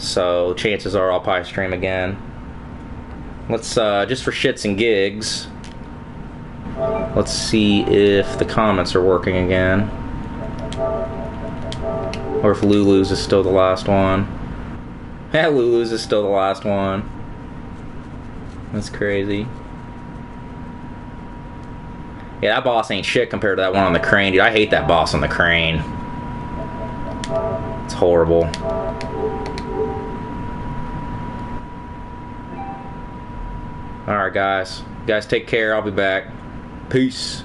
so chances are I'll probably stream again. Let's uh, just for shits and gigs. Let's see if the comments are working again, or if Lulu's is still the last one. (laughs) Yeah, Lulu's is still the last one. That's crazy. Yeah, that boss ain't shit compared to that one on the crane, dude. I hate that boss on the crane. It's horrible. Alright, guys. You guys take care. I'll be back. Peace.